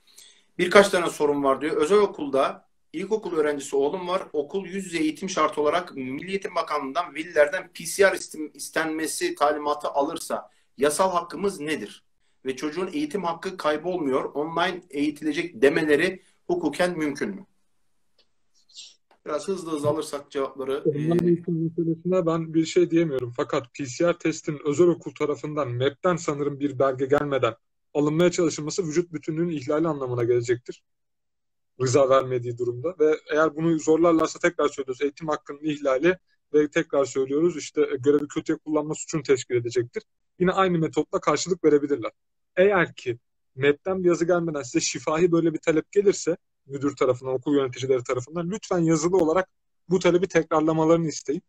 birkaç tane sorun var diyor. Özel okulda ilkokul öğrencisi oğlum var. Okul yüz yüze eğitim şartı olarak Milli Eğitim Bakanlığı'ndan velilerden PCR istenmesi talimatı alırsa yasal hakkımız nedir? Ve çocuğun eğitim hakkı kaybolmuyor. Online eğitilecek demeleri hukuken mümkün mü? Biraz hızlı hızlı alırsak cevapları. Eğitim meselesine ben bir şey diyemiyorum. Fakat PCR testin özel okul tarafından MEP'ten sanırım bir belge gelmeden alınmaya çalışılması vücut bütünlüğünün ihlali anlamına gelecektir. Rıza vermediği durumda ve eğer bunu zorlarlarsa tekrar söylüyoruz eğitim hakkının ihlali ve tekrar söylüyoruz işte görevi kötüye kullanma suçunu teşkil edecektir. Yine aynı metotla karşılık verebilirler. Eğer ki MEP'ten bir yazı gelmeden size şifahi böyle bir talep gelirse müdür tarafından, okul yöneticileri tarafından lütfen yazılı olarak bu talebi tekrarlamalarını isteyin.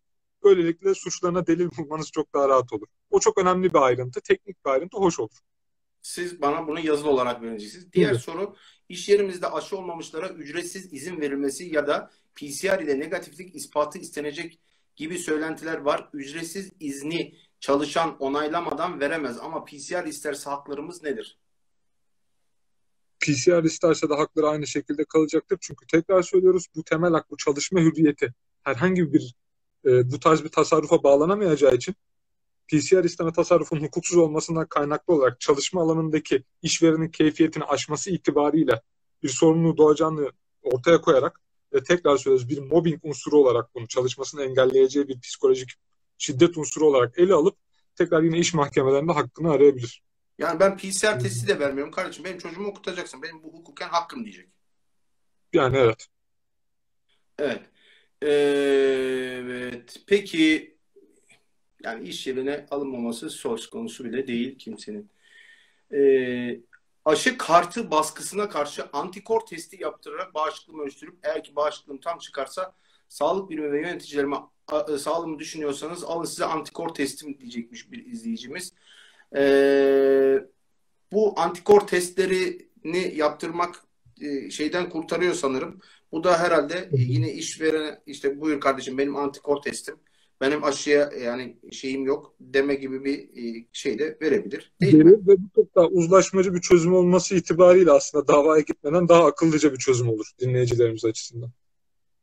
Böylelikle suçlarına delil bulmanız çok daha rahat olur. O çok önemli bir ayrıntı, teknik bir ayrıntı, hoş olur. Siz bana bunu yazılı olarak vereceksiniz. Diğer evet. soru, iş yerimizde aşı olmamışlara ücretsiz izin verilmesi ya da PCR ile negatiflik ispatı istenecek gibi söylentiler var. Ücretsiz izni çalışan onaylamadan veremez ama PCR isterse haklarımız nedir? PCR isterse de hakları aynı şekilde kalacaktır. Çünkü tekrar söylüyoruz bu temel hak, bu çalışma hürriyeti herhangi bir e, bu tarz bir tasarrufa bağlanamayacağı için PCR isteme tasarrufun hukuksuz olmasından kaynaklı olarak çalışma alanındaki işverenin keyfiyetini aşması itibariyle bir sorumluluğu doğacağını ortaya koyarak ve tekrar söylüyoruz bir mobbing unsuru olarak bunu çalışmasını engelleyeceği bir psikolojik şiddet unsuru olarak ele alıp tekrar yine iş mahkemelerinde hakkını arayabilir. Yani ben PCR testi de vermiyorum kardeşim. Benim çocuğumu okutacaksın. Benim bu hukuken hakkım diyecek. Yani evet. Evet. Ee, evet. Peki yani iş yerine alınmaması söz konusu bile değil kimsenin. Ee, aşı kartı baskısına karşı antikor testi yaptırarak bağışıklığımı ölçtürüp eğer ki bağışıklığım tam çıkarsa sağlık birimi ve yöneticilerime sağlığımı düşünüyorsanız alın size antikor testim diyecekmiş bir izleyicimiz. Ee, bu antikor testlerini yaptırmak e, şeyden kurtarıyor sanırım. Bu da herhalde e, yine işveren işte buyur kardeşim benim antikor testim. Benim aşıya yani şeyim yok deme gibi bir e, şey de verebilir. Değil mi? Ve bu çok daha uzlaşmacı bir çözüm olması itibariyle aslında davaya gitmeden daha akıllıca bir çözüm olur dinleyicilerimiz açısından.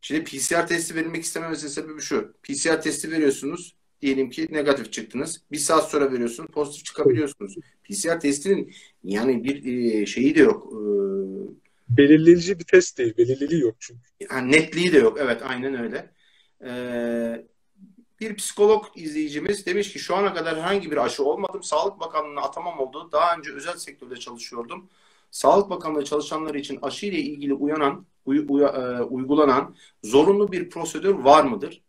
Şimdi PCR testi verilmek istememesinin sebebi şu. PCR testi veriyorsunuz. Diyelim ki negatif çıktınız. Bir saat sonra veriyorsun. Pozitif çıkabiliyorsunuz. PCR testinin yani bir e, şeyi de yok. E, Belirleyici bir test değil. Belirliliği yok çünkü. Yani netliği de yok. Evet aynen öyle. E, bir psikolog izleyicimiz demiş ki şu ana kadar herhangi bir aşı olmadım. Sağlık Bakanlığı'na atamam oldu. Daha önce özel sektörde çalışıyordum. Sağlık Bakanlığı çalışanları için aşı ile ilgili uyanan, uy, uy, uygulanan zorunlu bir prosedür var mıdır?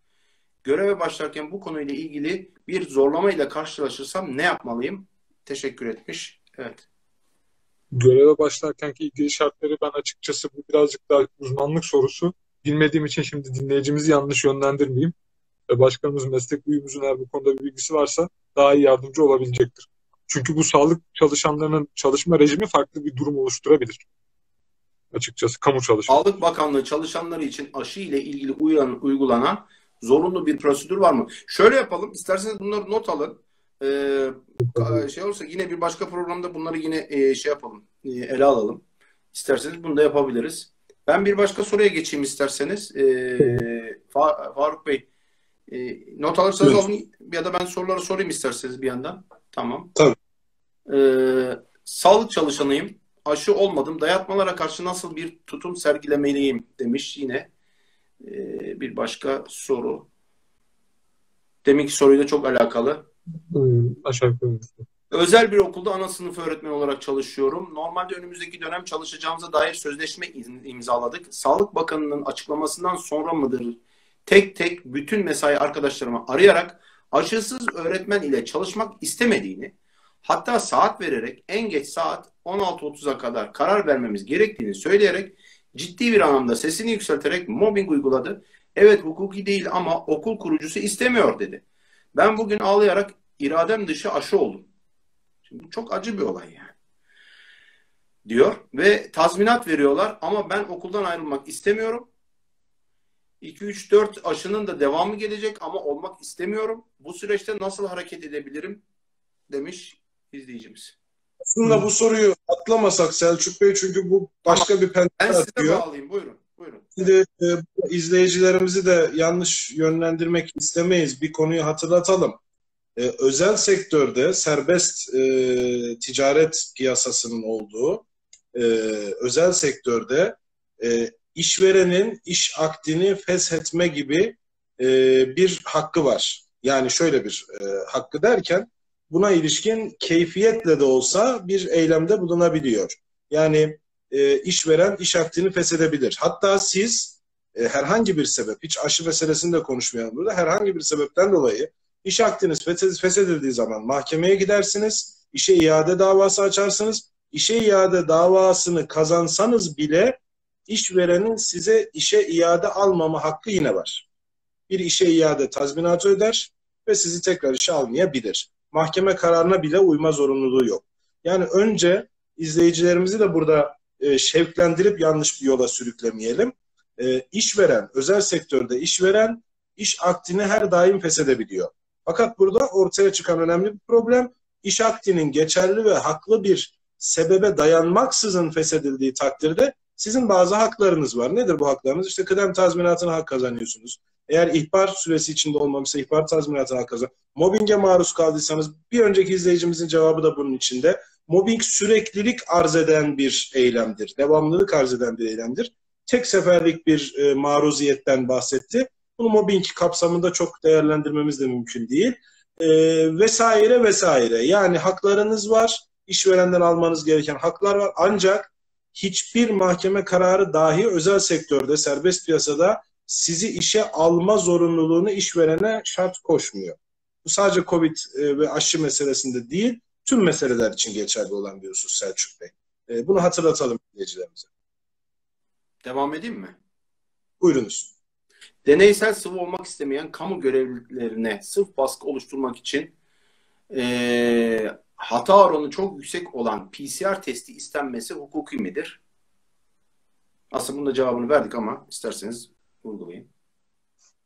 Göreve başlarken bu konuyla ilgili bir zorlama ile karşılaşırsam ne yapmalıyım? Teşekkür etmiş. Evet. Göreve başlarkenki ilgili şartları ben açıkçası bu birazcık daha uzmanlık sorusu. Bilmediğim için şimdi dinleyicimizi yanlış yönlendirmeyeyim. Başkanımız meslek büyüğümüzün eğer bu konuda bir bilgisi varsa daha iyi yardımcı olabilecektir. Çünkü bu sağlık çalışanlarının çalışma rejimi farklı bir durum oluşturabilir. Açıkçası kamu çalışanı. Sağlık Bakanlığı çalışanları için aşı ile ilgili uyan, uygulanan zorunlu bir prosedür var mı? Şöyle yapalım. İsterseniz bunları not alın. Ee, şey olursa yine bir başka programda bunları yine e, şey yapalım. E, ele alalım. İsterseniz bunu da yapabiliriz. Ben bir başka soruya geçeyim isterseniz. Ee, Faruk Bey e, not alırsanız evet. alın ya da ben soruları sorayım isterseniz bir yandan. Tamam. Tabii. Ee, sağlık çalışanıyım. Aşı olmadım. Dayatmalara karşı nasıl bir tutum sergilemeliyim demiş yine Ee, bir başka soru. Deminki soruyla çok alakalı. Hmm, aşağı yukarı. Özel bir okulda ana sınıf öğretmeni olarak çalışıyorum. Normalde önümüzdeki dönem çalışacağımıza dair sözleşme imzaladık. Sağlık Bakanı'nın açıklamasından sonra mıdır? Tek tek bütün mesai arkadaşlarımı arayarak aşısız öğretmen ile çalışmak istemediğini, hatta saat vererek en geç saat 16.30'a kadar karar vermemiz gerektiğini söyleyerek ciddi bir anlamda sesini yükselterek mobbing uyguladı. Evet hukuki değil ama okul kurucusu istemiyor dedi. Ben bugün ağlayarak iradem dışı aşı oldum. Şimdi bu çok acı bir olay yani. Diyor ve tazminat veriyorlar ama ben okuldan ayrılmak istemiyorum. 2 3 4 aşının da devamı gelecek ama olmak istemiyorum. Bu süreçte nasıl hareket edebilirim demiş izleyicimiz. Aslında bu soruyu atlamasak Selçuk Bey çünkü bu başka bir Ben pencere size atıyor. bağlayayım. Buyurun. Buyurun. Şimdi e, izleyicilerimizi de yanlış yönlendirmek istemeyiz. Bir konuyu hatırlatalım. E, özel sektörde serbest e, ticaret piyasasının olduğu e, özel sektörde e, işverenin iş akdini feshetme gibi e, bir hakkı var. Yani şöyle bir e, hakkı derken buna ilişkin keyfiyetle de olsa bir eylemde bulunabiliyor. Yani e, işveren iş akdini feshedebilir. Hatta siz e, herhangi bir sebep, hiç aşı meselesini de konuşmayalım burada, herhangi bir sebepten dolayı iş akdiniz feshed- feshedildiği zaman mahkemeye gidersiniz, işe iade davası açarsınız. İşe iade davasını kazansanız bile işverenin size işe iade almama hakkı yine var. Bir işe iade tazminatı öder ve sizi tekrar işe almayabilir. Mahkeme kararına bile uyma zorunluluğu yok. Yani önce izleyicilerimizi de burada e, şevklendirip yanlış bir yola sürüklemeyelim. E, işveren, özel sektörde işveren iş akdini her daim feshedebiliyor. Fakat burada ortaya çıkan önemli bir problem iş akdinin geçerli ve haklı bir sebebe dayanmaksızın feshedildiği takdirde sizin bazı haklarınız var. Nedir bu haklarınız? İşte kıdem tazminatına hak kazanıyorsunuz. Eğer ihbar süresi içinde olmamışsa ihbar tazminatına kazan. Mobbinge maruz kaldıysanız bir önceki izleyicimizin cevabı da bunun içinde. Mobbing süreklilik arz eden bir eylemdir. Devamlılık arz eden bir eylemdir. Tek seferlik bir e, maruziyetten bahsetti. Bunu mobbing kapsamında çok değerlendirmemiz de mümkün değil. E, vesaire vesaire. Yani haklarınız var. İşverenden almanız gereken haklar var. Ancak hiçbir mahkeme kararı dahi özel sektörde, serbest piyasada sizi işe alma zorunluluğunu işverene şart koşmuyor. Bu sadece Covid e, ve aşı meselesinde değil, tüm meseleler için geçerli olan bir husus Selçuk Bey. E, Bunu hatırlatalım izleyicilerimize. Devam edeyim mi? Buyurunuz. Deneysel sıvı olmak istemeyen kamu görevlilerine sırf baskı oluşturmak için eee, hata oranı çok yüksek olan PCR testi istenmesi hukuki midir? Aslında bunun da cevabını verdik ama isterseniz vurgulayın.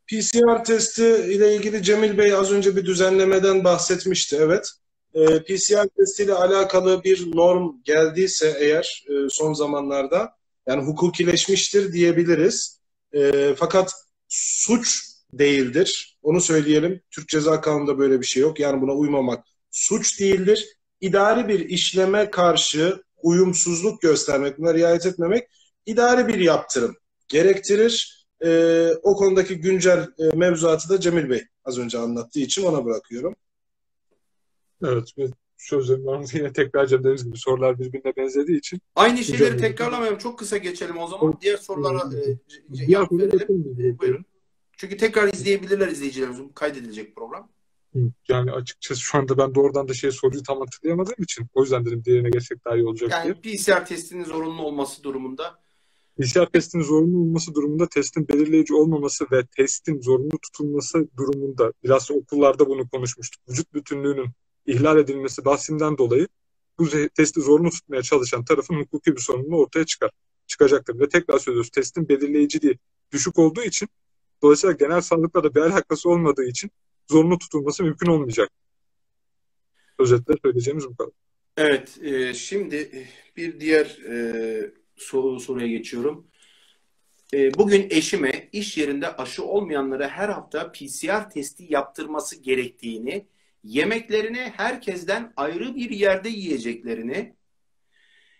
PCR testi ile ilgili Cemil Bey az önce bir düzenlemeden bahsetmişti. Evet. Ee, PCR testi ile alakalı bir norm geldiyse eğer e, son zamanlarda yani hukukileşmiştir diyebiliriz. E, fakat suç değildir. Onu söyleyelim. Türk Ceza Kanunu'nda böyle bir şey yok. Yani buna uymamak suç değildir. İdari bir işleme karşı uyumsuzluk göstermek, buna riayet etmemek idari bir yaptırım gerektirir. Ee, o konudaki güncel e, mevzuatı da Cemil Bey az önce anlattığı için ona bırakıyorum. Evet. ve Sözlerimden yine tekrarca dediğimiz gibi sorular birbirine benzediği için Aynı şeyleri Güzel. tekrarlamayalım. Çok kısa geçelim o zaman. Diğer sorulara e, verelim. Buyurun. Çünkü tekrar izleyebilirler izleyicilerimiz. Bu kaydedilecek program. Yani açıkçası şu anda ben doğrudan da şey soruyu tam hatırlayamadığım için o yüzden dedim diğerine geçsek daha iyi olacak diye. Yani PCR testinin zorunlu olması durumunda PCR testinin zorunlu olması durumunda testin belirleyici olmaması ve testin zorunlu tutulması durumunda biraz okullarda bunu konuşmuştuk. Vücut bütünlüğünün ihlal edilmesi bahsinden dolayı bu testi zorunlu tutmaya çalışan tarafın hukuki bir sorumluluğu ortaya çıkar. Çıkacaktır. Ve tekrar söylüyoruz testin belirleyiciliği düşük olduğu için dolayısıyla genel sağlıkla da bir alakası olmadığı için zorunlu tutulması mümkün olmayacak. Özetle söyleyeceğimiz bu kadar. Evet, e, şimdi bir diğer e, soru, soruya geçiyorum. E, bugün eşime iş yerinde aşı olmayanlara her hafta PCR testi yaptırması gerektiğini, yemeklerini herkesten ayrı bir yerde yiyeceklerini,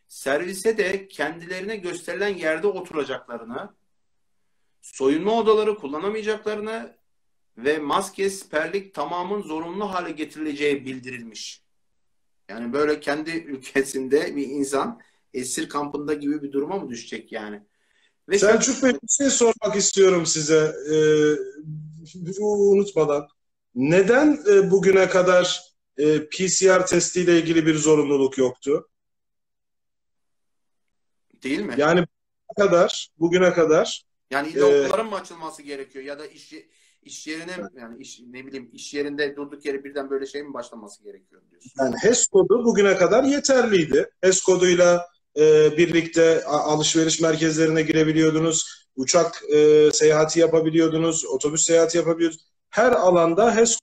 servise de kendilerine gösterilen yerde oturacaklarını, soyunma odaları kullanamayacaklarını ve maske, siperlik tamamın zorunlu hale getirileceği bildirilmiş. Yani böyle kendi ülkesinde bir insan esir kampında gibi bir duruma mı düşecek yani? Ve Selçuk Bey bir şey sormak istiyorum size. Ee, unutmadan. Neden e, bugüne kadar e, PCR testiyle ilgili bir zorunluluk yoktu? Değil mi? Yani bugüne kadar, bugüne kadar yani illa e, okulların mı açılması gerekiyor ya da iş iş yerine yani iş ne bileyim iş yerinde durduk yere birden böyle şey mi başlaması gerekiyor diyorsun? Yani HES kodu bugüne kadar yeterliydi. HES koduyla e, birlikte alışveriş merkezlerine girebiliyordunuz. Uçak e, seyahati yapabiliyordunuz. Otobüs seyahati yapabiliyordunuz. Her alanda HES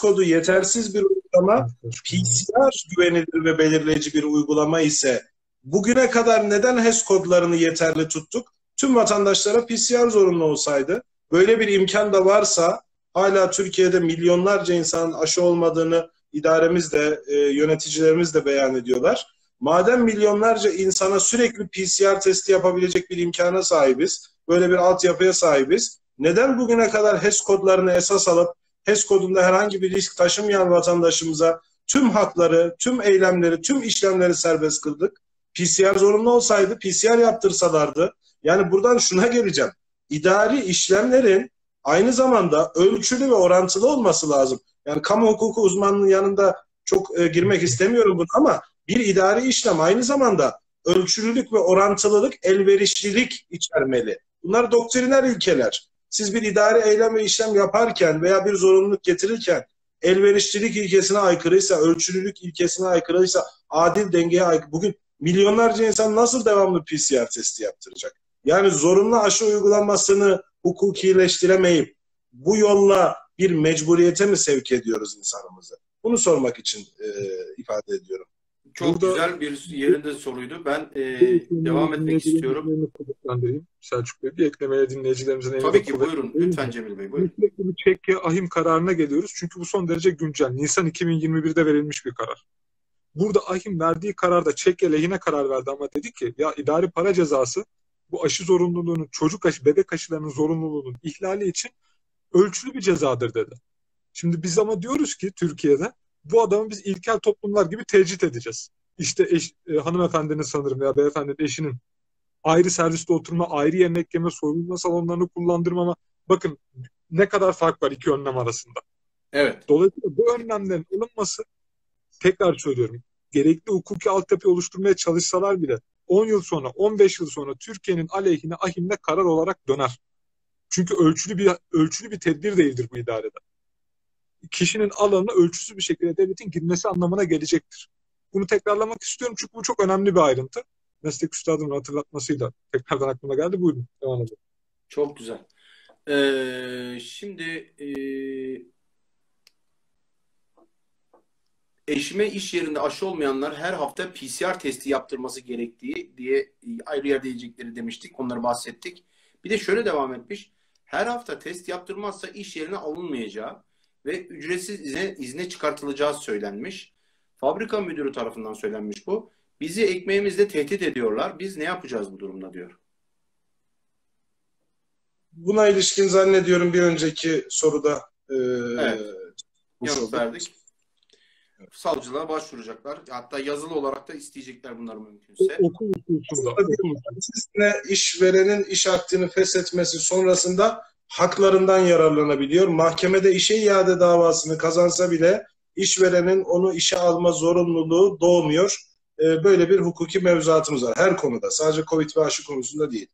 kodu yetersiz bir uygulama, PCR güvenilir ve belirleyici bir uygulama ise bugüne kadar neden HES kodlarını yeterli tuttuk? Tüm vatandaşlara PCR zorunlu olsaydı, böyle bir imkan da varsa hala Türkiye'de milyonlarca insanın aşı olmadığını idaremiz de, e, yöneticilerimiz de beyan ediyorlar. Madem milyonlarca insana sürekli PCR testi yapabilecek bir imkana sahibiz, böyle bir altyapıya sahibiz, neden bugüne kadar HES kodlarını esas alıp HES kodunda herhangi bir risk taşımayan vatandaşımıza tüm hakları, tüm eylemleri, tüm işlemleri serbest kıldık? PCR zorunlu olsaydı PCR yaptırsalardı. Yani buradan şuna geleceğim. İdari işlemlerin aynı zamanda ölçülü ve orantılı olması lazım. Yani kamu hukuku uzmanının yanında çok e, girmek istemiyorum bunu ama bir idari işlem aynı zamanda ölçülülük ve orantılılık, elverişlilik içermeli. Bunlar doktriner ilkeler. Siz bir idari eylem ve işlem yaparken veya bir zorunluluk getirirken elverişlilik ilkesine aykırıysa, ölçülülük ilkesine aykırıysa, adil dengeye aykırı. Bugün milyonlarca insan nasıl devamlı PCR testi yaptıracak? Yani zorunlu aşı uygulanmasını hukukileştiremeyip bu yolla bir mecburiyete mi sevk ediyoruz insanımızı? Bunu sormak için e, ifade ediyorum. Çok Burada, güzel bir yerinde soruydu. Ben e, devam etmek istiyorum. Selçuk Bey, bir eklemeye dinleyicilerimizin Tabii ki buyurun. Lütfen Cemil Bey buyurun. Sürekli bir çekke ahim kararına geliyoruz. Çünkü bu son derece güncel. Nisan 2021'de verilmiş bir karar. Burada ahim verdiği kararda çekke lehine karar verdi ama dedi ki ya idari para cezası bu aşı zorunluluğunun, çocuk aşı, bebek aşılarının zorunluluğunun ihlali için ölçülü bir cezadır dedi. Şimdi biz ama diyoruz ki Türkiye'de bu adamı biz ilkel toplumlar gibi tecrit edeceğiz. İşte eş, e, hanımefendinin sanırım veya beyefendinin eşinin ayrı serviste oturma, ayrı yemek yeme, soyunma salonlarını kullandırmama. Bakın ne kadar fark var iki önlem arasında. Evet. Dolayısıyla bu önlemlerin alınması tekrar söylüyorum gerekli hukuki altyapı oluşturmaya çalışsalar bile 10 yıl sonra, 15 yıl sonra Türkiye'nin aleyhine ahimle karar olarak döner. Çünkü ölçülü bir ölçülü bir tedbir değildir bu idarede. Kişinin alanına ölçüsüz bir şekilde devletin girmesi anlamına gelecektir. Bunu tekrarlamak istiyorum çünkü bu çok önemli bir ayrıntı. Meslek üstadımın hatırlatmasıyla tekrardan aklıma geldi. Buyurun devam edelim. Çok güzel. Ee, şimdi e, eşime iş yerinde aşı olmayanlar her hafta PCR testi yaptırması gerektiği diye ayrı yerde diyecekleri demiştik. Onları bahsettik. Bir de şöyle devam etmiş. Her hafta test yaptırmazsa iş yerine alınmayacağı ve ücretsiz izne, izne çıkartılacağı söylenmiş. Fabrika müdürü tarafından söylenmiş bu. Bizi ekmeğimizle tehdit ediyorlar. Biz ne yapacağız bu durumda diyor. Buna ilişkin zannediyorum bir önceki soruda e, evet. yanıt verdik savcılığa başvuracaklar. Hatta yazılı olarak da isteyecekler bunları mümkünse. Okul hususunda. işverenin iş hakkını feshetmesi sonrasında haklarından yararlanabiliyor. Mahkemede işe iade davasını kazansa bile işverenin onu işe alma zorunluluğu doğmuyor. Ee, böyle bir hukuki mevzuatımız var her konuda. Sadece Covid ve aşı konusunda değil.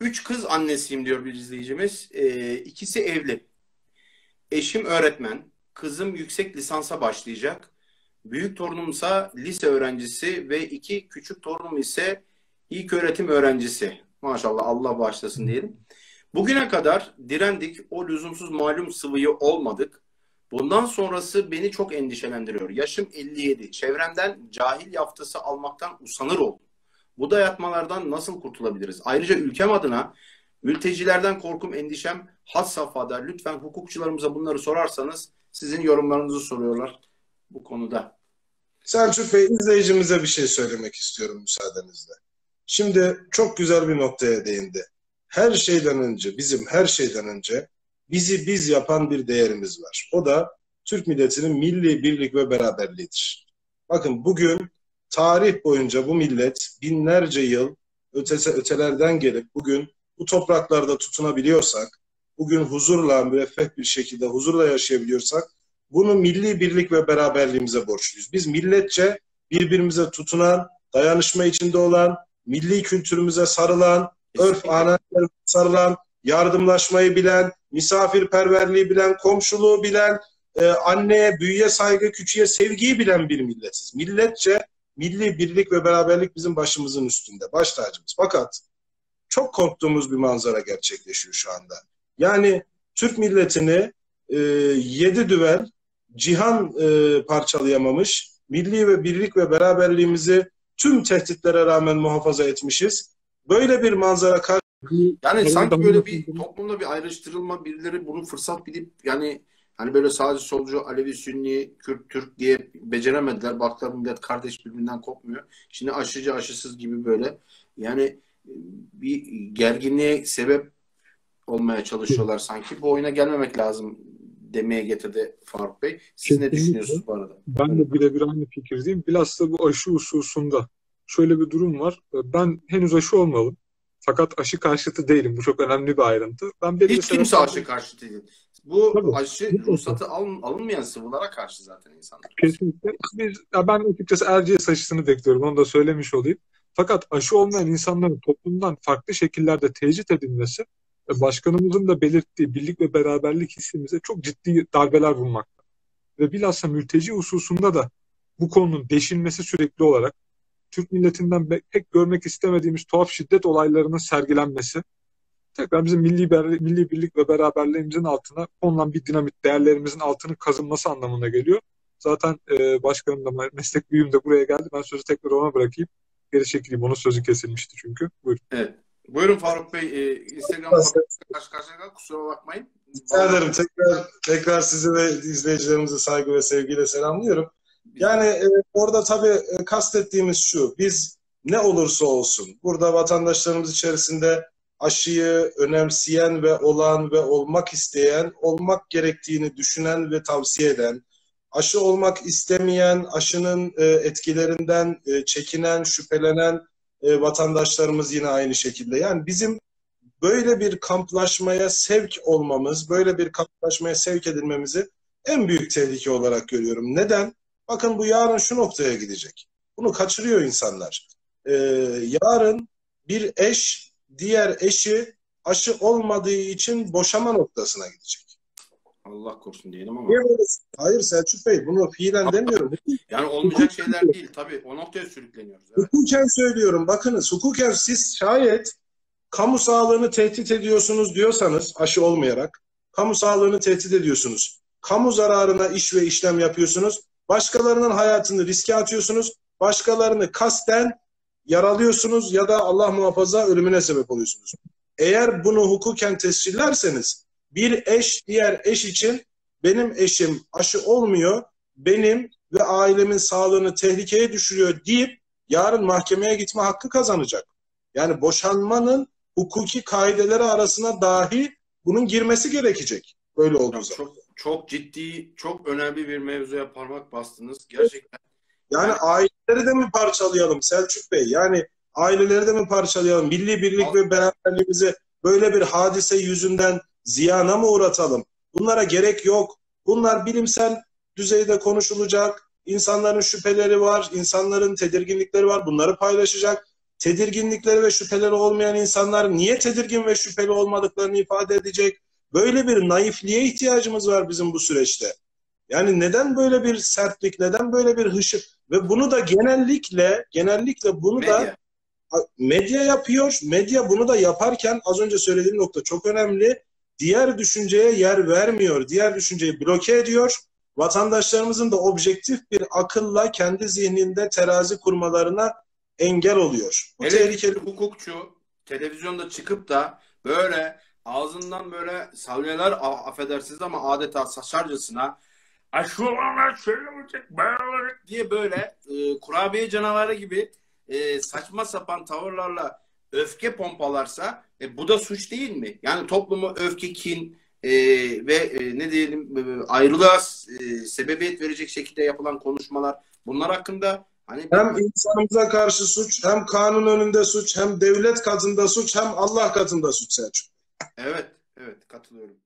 Üç kız annesiyim diyor bir izleyicimiz. Ee, ikisi evli. Eşim öğretmen. Kızım yüksek lisansa başlayacak. Büyük torunumsa lise öğrencisi ve iki küçük torunum ise ilk öğretim öğrencisi. Maşallah Allah bağışlasın diyelim. Bugüne kadar direndik, o lüzumsuz malum sıvıyı olmadık. Bundan sonrası beni çok endişelendiriyor. Yaşım 57. Çevremden cahil yaftası almaktan usanır oldum. Bu dayatmalardan nasıl kurtulabiliriz? Ayrıca ülkem adına mültecilerden korkum, endişem has safhada. Lütfen hukukçularımıza bunları sorarsanız sizin yorumlarınızı soruyorlar bu konuda. Selçuk Bey izleyicimize bir şey söylemek istiyorum müsaadenizle. Şimdi çok güzel bir noktaya değindi. Her şeyden önce, bizim her şeyden önce bizi biz yapan bir değerimiz var. O da Türk milletinin milli birlik ve beraberliğidir. Bakın bugün tarih boyunca bu millet binlerce yıl ötese, ötelerden gelip bugün bu topraklarda tutunabiliyorsak, bugün huzurla, müreffeh bir şekilde huzurla yaşayabiliyorsak bunu milli birlik ve beraberliğimize borçluyuz. Biz milletçe birbirimize tutunan, dayanışma içinde olan, milli kültürümüze sarılan, örf anetlerimize sarılan, yardımlaşmayı bilen, misafirperverliği bilen, komşuluğu bilen, e, anneye, büyüye saygı, küçüğe sevgiyi bilen bir milletiz. Milletçe milli birlik ve beraberlik bizim başımızın üstünde, baş tacımız. Fakat çok korktuğumuz bir manzara gerçekleşiyor şu anda. Yani Türk milletini e, yedi düvel cihan e, parçalayamamış, milli ve birlik ve beraberliğimizi tüm tehditlere rağmen muhafaza etmişiz. Böyle bir manzara karşı Yani sanki böyle bir toplumda bir ayrıştırılma, birileri bunu fırsat bilip yani hani böyle sadece solcu, Alevi, Sünni, Kürt, Türk diye beceremediler. Baktılar millet kardeş birbirinden kopmuyor. Şimdi aşıcı aşısız gibi böyle yani bir gerginliğe sebep olmaya çalışıyorlar sanki. Bu oyuna gelmemek lazım demeye getirdi Faruk Bey. Siz ne Kesinlikle. düşünüyorsunuz bu arada? Ben de birebir aynı fikirdeyim. Bilhassa bu aşı hususunda şöyle bir durum var. Ben henüz aşı olmadım. Fakat aşı karşıtı değilim. Bu çok önemli bir ayrıntı. Ben belli Hiç kimse aşı karşı değil. Bu Tabii. aşı ruhsatı alın, alınmayan sıvılara karşı zaten insanlar. Kesinlikle. Biz, ya ben açıkçası Erciyes aşısını bekliyorum. Onu da söylemiş olayım. Fakat aşı olmayan insanların toplumdan farklı şekillerde tecrit edilmesi başkanımızın da belirttiği birlik ve beraberlik hissimize çok ciddi darbeler vurmakta. Ve bilhassa mülteci hususunda da bu konunun deşilmesi sürekli olarak Türk milletinden pek görmek istemediğimiz tuhaf şiddet olaylarının sergilenmesi tekrar bizim milli, milli birlik ve beraberliğimizin altına konulan bir dinamit değerlerimizin altının kazınması anlamına geliyor. Zaten e, başkanım da meslek büyüğüm de buraya geldi. Ben sözü tekrar ona bırakayım. Geri çekileyim. Onun sözü kesilmişti çünkü. Buyurun. Evet. Buyurun Faruk Bey. E, Instagram'da karşı karşıya. Kusura bakmayın. Rica ederim. Tekrar, tekrar sizi ve izleyicilerimizi saygı ve sevgiyle selamlıyorum. Yani e, orada tabii e, kastettiğimiz şu, biz ne olursa olsun, burada vatandaşlarımız içerisinde aşıyı önemseyen ve olan ve olmak isteyen, olmak gerektiğini düşünen ve tavsiye eden, aşı olmak istemeyen, aşının e, etkilerinden e, çekinen, şüphelenen e, vatandaşlarımız yine aynı şekilde. Yani bizim böyle bir kamplaşmaya sevk olmamız, böyle bir kamplaşmaya sevk edilmemizi en büyük tehlike olarak görüyorum. Neden? Bakın bu yarın şu noktaya gidecek. Bunu kaçırıyor insanlar. Ee, yarın bir eş diğer eşi aşı olmadığı için boşama noktasına gidecek. Allah korusun diyelim ama. Hayır Selçuk Bey bunu fiilen demiyorum. Yani olmayacak şeyler değil. Tabii o noktaya sürükleniyoruz. Evet. Hukuken söylüyorum. Bakınız hukuken siz şayet kamu sağlığını tehdit ediyorsunuz diyorsanız aşı olmayarak kamu sağlığını tehdit ediyorsunuz. Kamu zararına iş ve işlem yapıyorsunuz. Başkalarının hayatını riske atıyorsunuz. Başkalarını kasten yaralıyorsunuz ya da Allah muhafaza ölümüne sebep oluyorsunuz. Eğer bunu hukuken tescillerseniz bir eş diğer eş için benim eşim aşı olmuyor, benim ve ailemin sağlığını tehlikeye düşürüyor deyip yarın mahkemeye gitme hakkı kazanacak. Yani boşanmanın hukuki kaideleri arasına dahi bunun girmesi gerekecek. Böyle olduğu zaman. çok, çok ciddi, çok önemli bir mevzuya parmak bastınız. Gerçekten. Yani aileleri de mi parçalayalım Selçuk Bey? Yani aileleri de mi parçalayalım? Milli birlik ve beraberliğimizi böyle bir hadise yüzünden ziyana mı uğratalım? Bunlara gerek yok. Bunlar bilimsel düzeyde konuşulacak. İnsanların şüpheleri var, insanların tedirginlikleri var. Bunları paylaşacak. Tedirginlikleri ve şüpheleri olmayan insanlar niye tedirgin ve şüpheli olmadıklarını ifade edecek. Böyle bir naifliğe ihtiyacımız var bizim bu süreçte. Yani neden böyle bir sertlik, neden böyle bir hışım ve bunu da genellikle genellikle bunu da Medya. medya yapıyor. Medya bunu da yaparken az önce söylediğim nokta çok önemli. Diğer düşünceye yer vermiyor. Diğer düşünceyi bloke ediyor. Vatandaşlarımızın da objektif bir akılla kendi zihninde terazi kurmalarına engel oluyor. Bu Hele tehlikeli. hukukçu televizyonda çıkıp da böyle ağzından böyle salyalar a- affedersiniz ama adeta saçarcasına aşı olanlar şöyle olacak böyle olacak diye böyle e, kurabiye canavarı gibi e, saçma sapan tavırlarla öfke pompalarsa e, bu da suç değil mi? Yani toplumu öfke, kin e, ve e, ne diyelim e, ayrılığa e, sebebiyet verecek şekilde yapılan konuşmalar bunlar hakkında hani Hem insanımıza karşı suç, hem kanun önünde suç, hem devlet katında suç, hem Allah katında suç Selçuk. evet evet katılıyorum.